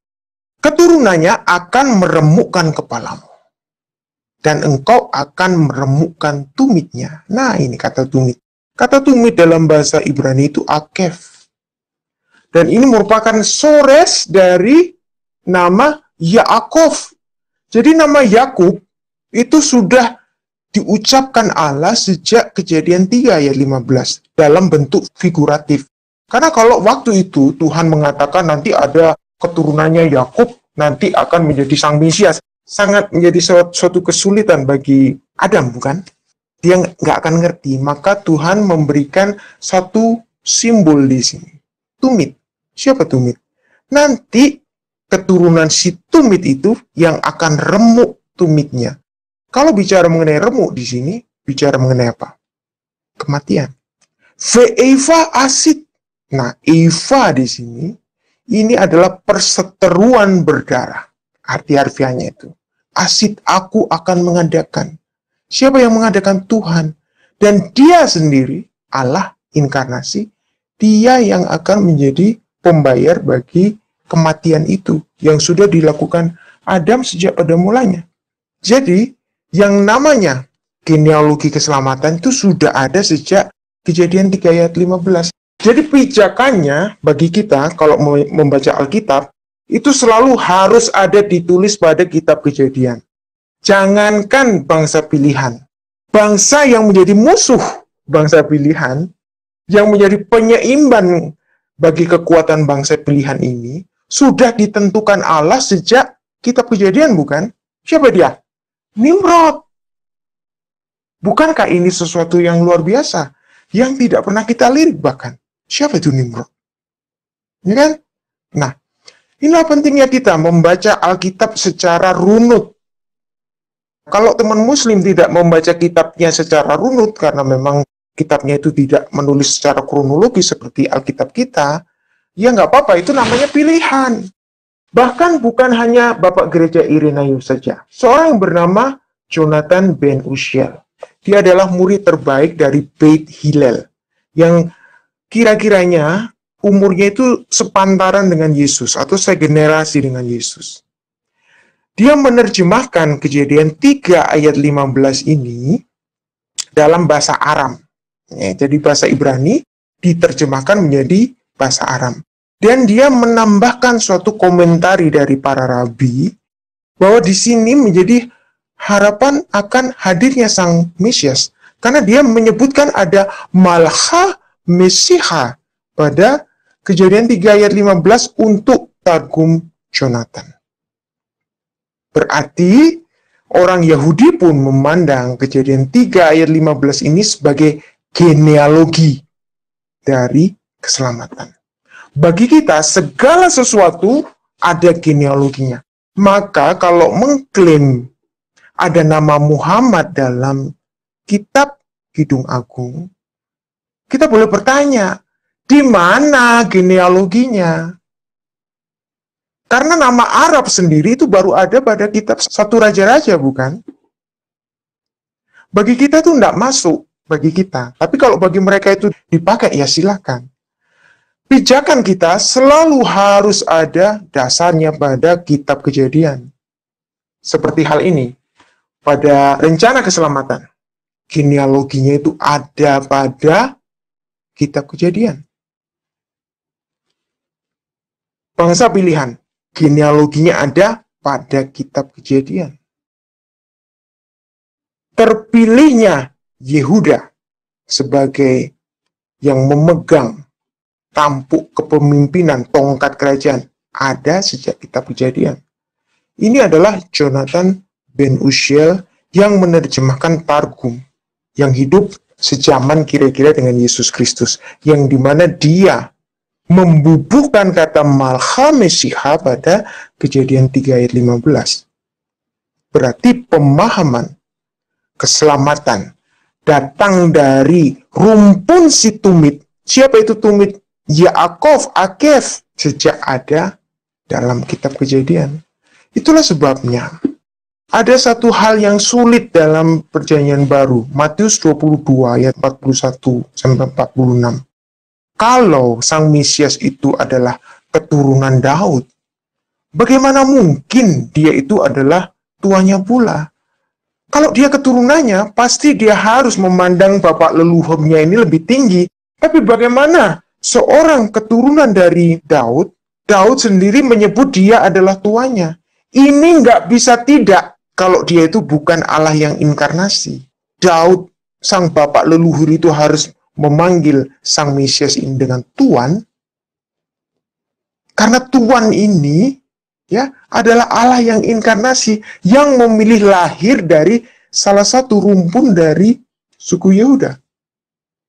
Keturunannya akan meremukkan kepalamu. Dan engkau akan meremukkan tumitnya. Nah ini kata tumit. Kata tumit dalam bahasa Ibrani itu akef. Dan ini merupakan sores dari nama Yaakov. Jadi nama Yakub itu sudah diucapkan Allah sejak kejadian 3 ayat 15 dalam bentuk figuratif. Karena kalau waktu itu Tuhan mengatakan nanti ada keturunannya Yakub nanti akan menjadi sang Mesias, sangat menjadi suatu kesulitan bagi Adam, bukan? Dia nggak akan ngerti, maka Tuhan memberikan satu simbol di sini. Tumit. Siapa tumit? Nanti keturunan si tumit itu yang akan remuk tumitnya. Kalau bicara mengenai remuk di sini, bicara mengenai apa? Kematian. Ve'eva asid. Nah, Eva di sini, ini adalah perseteruan berdarah. Arti harfiahnya itu. Asid aku akan mengadakan. Siapa yang mengadakan Tuhan? Dan dia sendiri, Allah inkarnasi, dia yang akan menjadi pembayar bagi kematian itu yang sudah dilakukan Adam sejak pada mulanya. Jadi, yang namanya genealogi keselamatan itu sudah ada sejak kejadian 3 ayat 15. Jadi pijakannya bagi kita kalau membaca Alkitab itu selalu harus ada ditulis pada kitab kejadian. Jangankan bangsa pilihan. Bangsa yang menjadi musuh bangsa pilihan, yang menjadi penyeimbang bagi kekuatan bangsa pilihan ini, sudah ditentukan Allah sejak kitab kejadian bukan? Siapa dia? Nimrod. Bukankah ini sesuatu yang luar biasa? Yang tidak pernah kita lirik bahkan. Siapa itu Nimrod? Ya kan? Nah, inilah pentingnya kita membaca Alkitab secara runut. Kalau teman muslim tidak membaca kitabnya secara runut karena memang kitabnya itu tidak menulis secara kronologis seperti Alkitab kita, ya nggak apa-apa, itu namanya pilihan. Bahkan bukan hanya Bapak Gereja Irenaeus saja. Seorang yang bernama Jonathan Ben Uziel. Dia adalah murid terbaik dari Beit Hillel. Yang kira-kiranya umurnya itu sepantaran dengan Yesus atau segenerasi dengan Yesus. Dia menerjemahkan kejadian 3 ayat 15 ini dalam bahasa Aram. Ya, jadi bahasa Ibrani diterjemahkan menjadi bahasa Aram. Dan dia menambahkan suatu komentari dari para rabi bahwa di sini menjadi harapan akan hadirnya sang Mesias. Karena dia menyebutkan ada malha mesiha pada kejadian 3 ayat 15 untuk Targum Jonathan. Berarti orang Yahudi pun memandang kejadian 3 ayat 15 ini sebagai genealogi dari keselamatan. Bagi kita, segala sesuatu ada genealoginya. Maka kalau mengklaim ada nama Muhammad dalam kitab Kidung Agung, kita boleh bertanya, di mana genealoginya? Karena nama Arab sendiri itu baru ada pada kitab satu raja-raja, bukan? Bagi kita itu tidak masuk, bagi kita. Tapi kalau bagi mereka itu dipakai, ya silakan pijakan kita selalu harus ada dasarnya pada kitab kejadian. Seperti hal ini, pada rencana keselamatan, genealoginya itu ada pada kitab kejadian. Bangsa pilihan, genealoginya ada pada kitab kejadian. Terpilihnya Yehuda sebagai yang memegang tampuk kepemimpinan tongkat kerajaan ada sejak kitab kejadian. Ini adalah Jonathan Ben Uziel yang menerjemahkan Targum yang hidup sejaman kira-kira dengan Yesus Kristus yang di mana dia membubuhkan kata Malha Mesiha pada kejadian 3 ayat 15. Berarti pemahaman keselamatan datang dari rumpun si tumit. Siapa itu tumit? Yaakov, Akef, sejak ada dalam kitab kejadian. Itulah sebabnya ada satu hal yang sulit dalam perjanjian baru. Matius 22 ayat 41 sampai 46. Kalau sang Mesias itu adalah keturunan Daud, bagaimana mungkin dia itu adalah tuanya pula? Kalau dia keturunannya, pasti dia harus memandang bapak leluhurnya ini lebih tinggi. Tapi bagaimana seorang keturunan dari Daud, Daud sendiri menyebut dia adalah tuanya. Ini nggak bisa tidak kalau dia itu bukan Allah yang inkarnasi. Daud, sang bapak leluhur itu harus memanggil sang Mesias ini dengan Tuan, karena Tuhan ini ya adalah Allah yang inkarnasi yang memilih lahir dari salah satu rumpun dari suku Yehuda.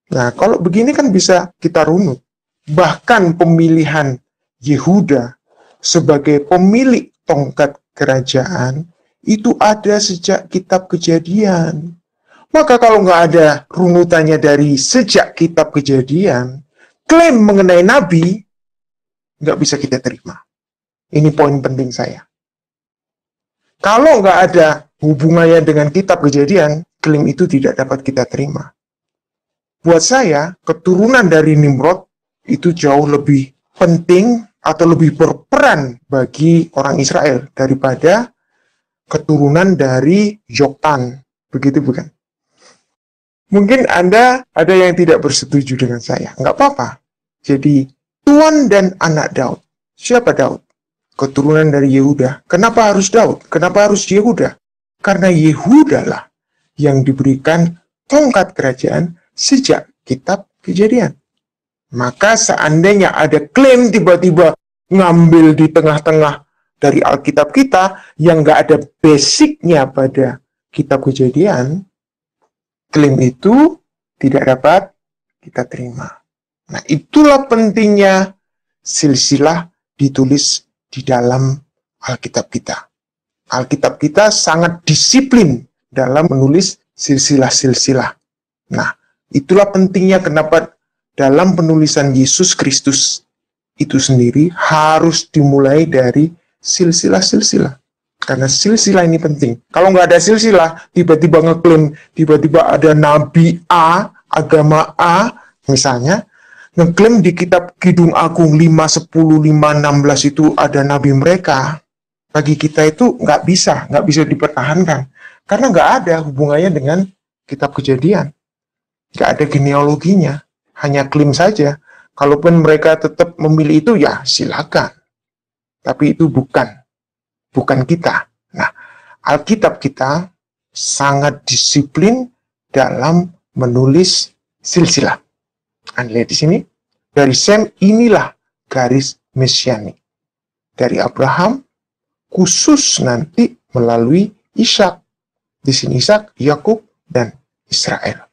Nah, kalau begini kan bisa kita runut. Bahkan pemilihan Yehuda sebagai pemilik tongkat kerajaan itu ada sejak kitab kejadian. Maka kalau nggak ada runutannya dari sejak kitab kejadian, klaim mengenai nabi nggak bisa kita terima. Ini poin penting saya. Kalau nggak ada hubungannya dengan kitab kejadian, klaim itu tidak dapat kita terima. Buat saya, keturunan dari Nimrod itu jauh lebih penting atau lebih berperan bagi orang Israel daripada keturunan dari Yoktan. Begitu bukan? Mungkin Anda ada yang tidak bersetuju dengan saya. Nggak apa-apa. Jadi, Tuan dan anak Daud. Siapa Daud? keturunan dari Yehuda. Kenapa harus Daud? Kenapa harus Yehuda? Karena Yehuda lah yang diberikan tongkat kerajaan sejak kitab kejadian. Maka seandainya ada klaim tiba-tiba ngambil di tengah-tengah dari Alkitab kita yang nggak ada basicnya pada kitab kejadian, klaim itu tidak dapat kita terima. Nah, itulah pentingnya silsilah ditulis di dalam Alkitab kita. Alkitab kita sangat disiplin dalam menulis silsilah-silsilah. Nah, itulah pentingnya kenapa dalam penulisan Yesus Kristus itu sendiri harus dimulai dari silsilah-silsilah. Karena silsilah ini penting. Kalau nggak ada silsilah, tiba-tiba ngeklaim, tiba-tiba ada nabi A, agama A, misalnya, ngeklaim di kitab Kidung Agung 5, 10, 5, 16 itu ada nabi mereka, bagi kita itu nggak bisa, nggak bisa dipertahankan. Karena nggak ada hubungannya dengan kitab kejadian. Nggak ada genealoginya, hanya klaim saja. Kalaupun mereka tetap memilih itu, ya silakan. Tapi itu bukan, bukan kita. Nah, Alkitab kita sangat disiplin dalam menulis silsilah. Anda lihat di sini, dari Sem inilah garis mesianik. Dari Abraham, khusus nanti melalui Ishak. Di sini Ishak, Yakub, dan Israel.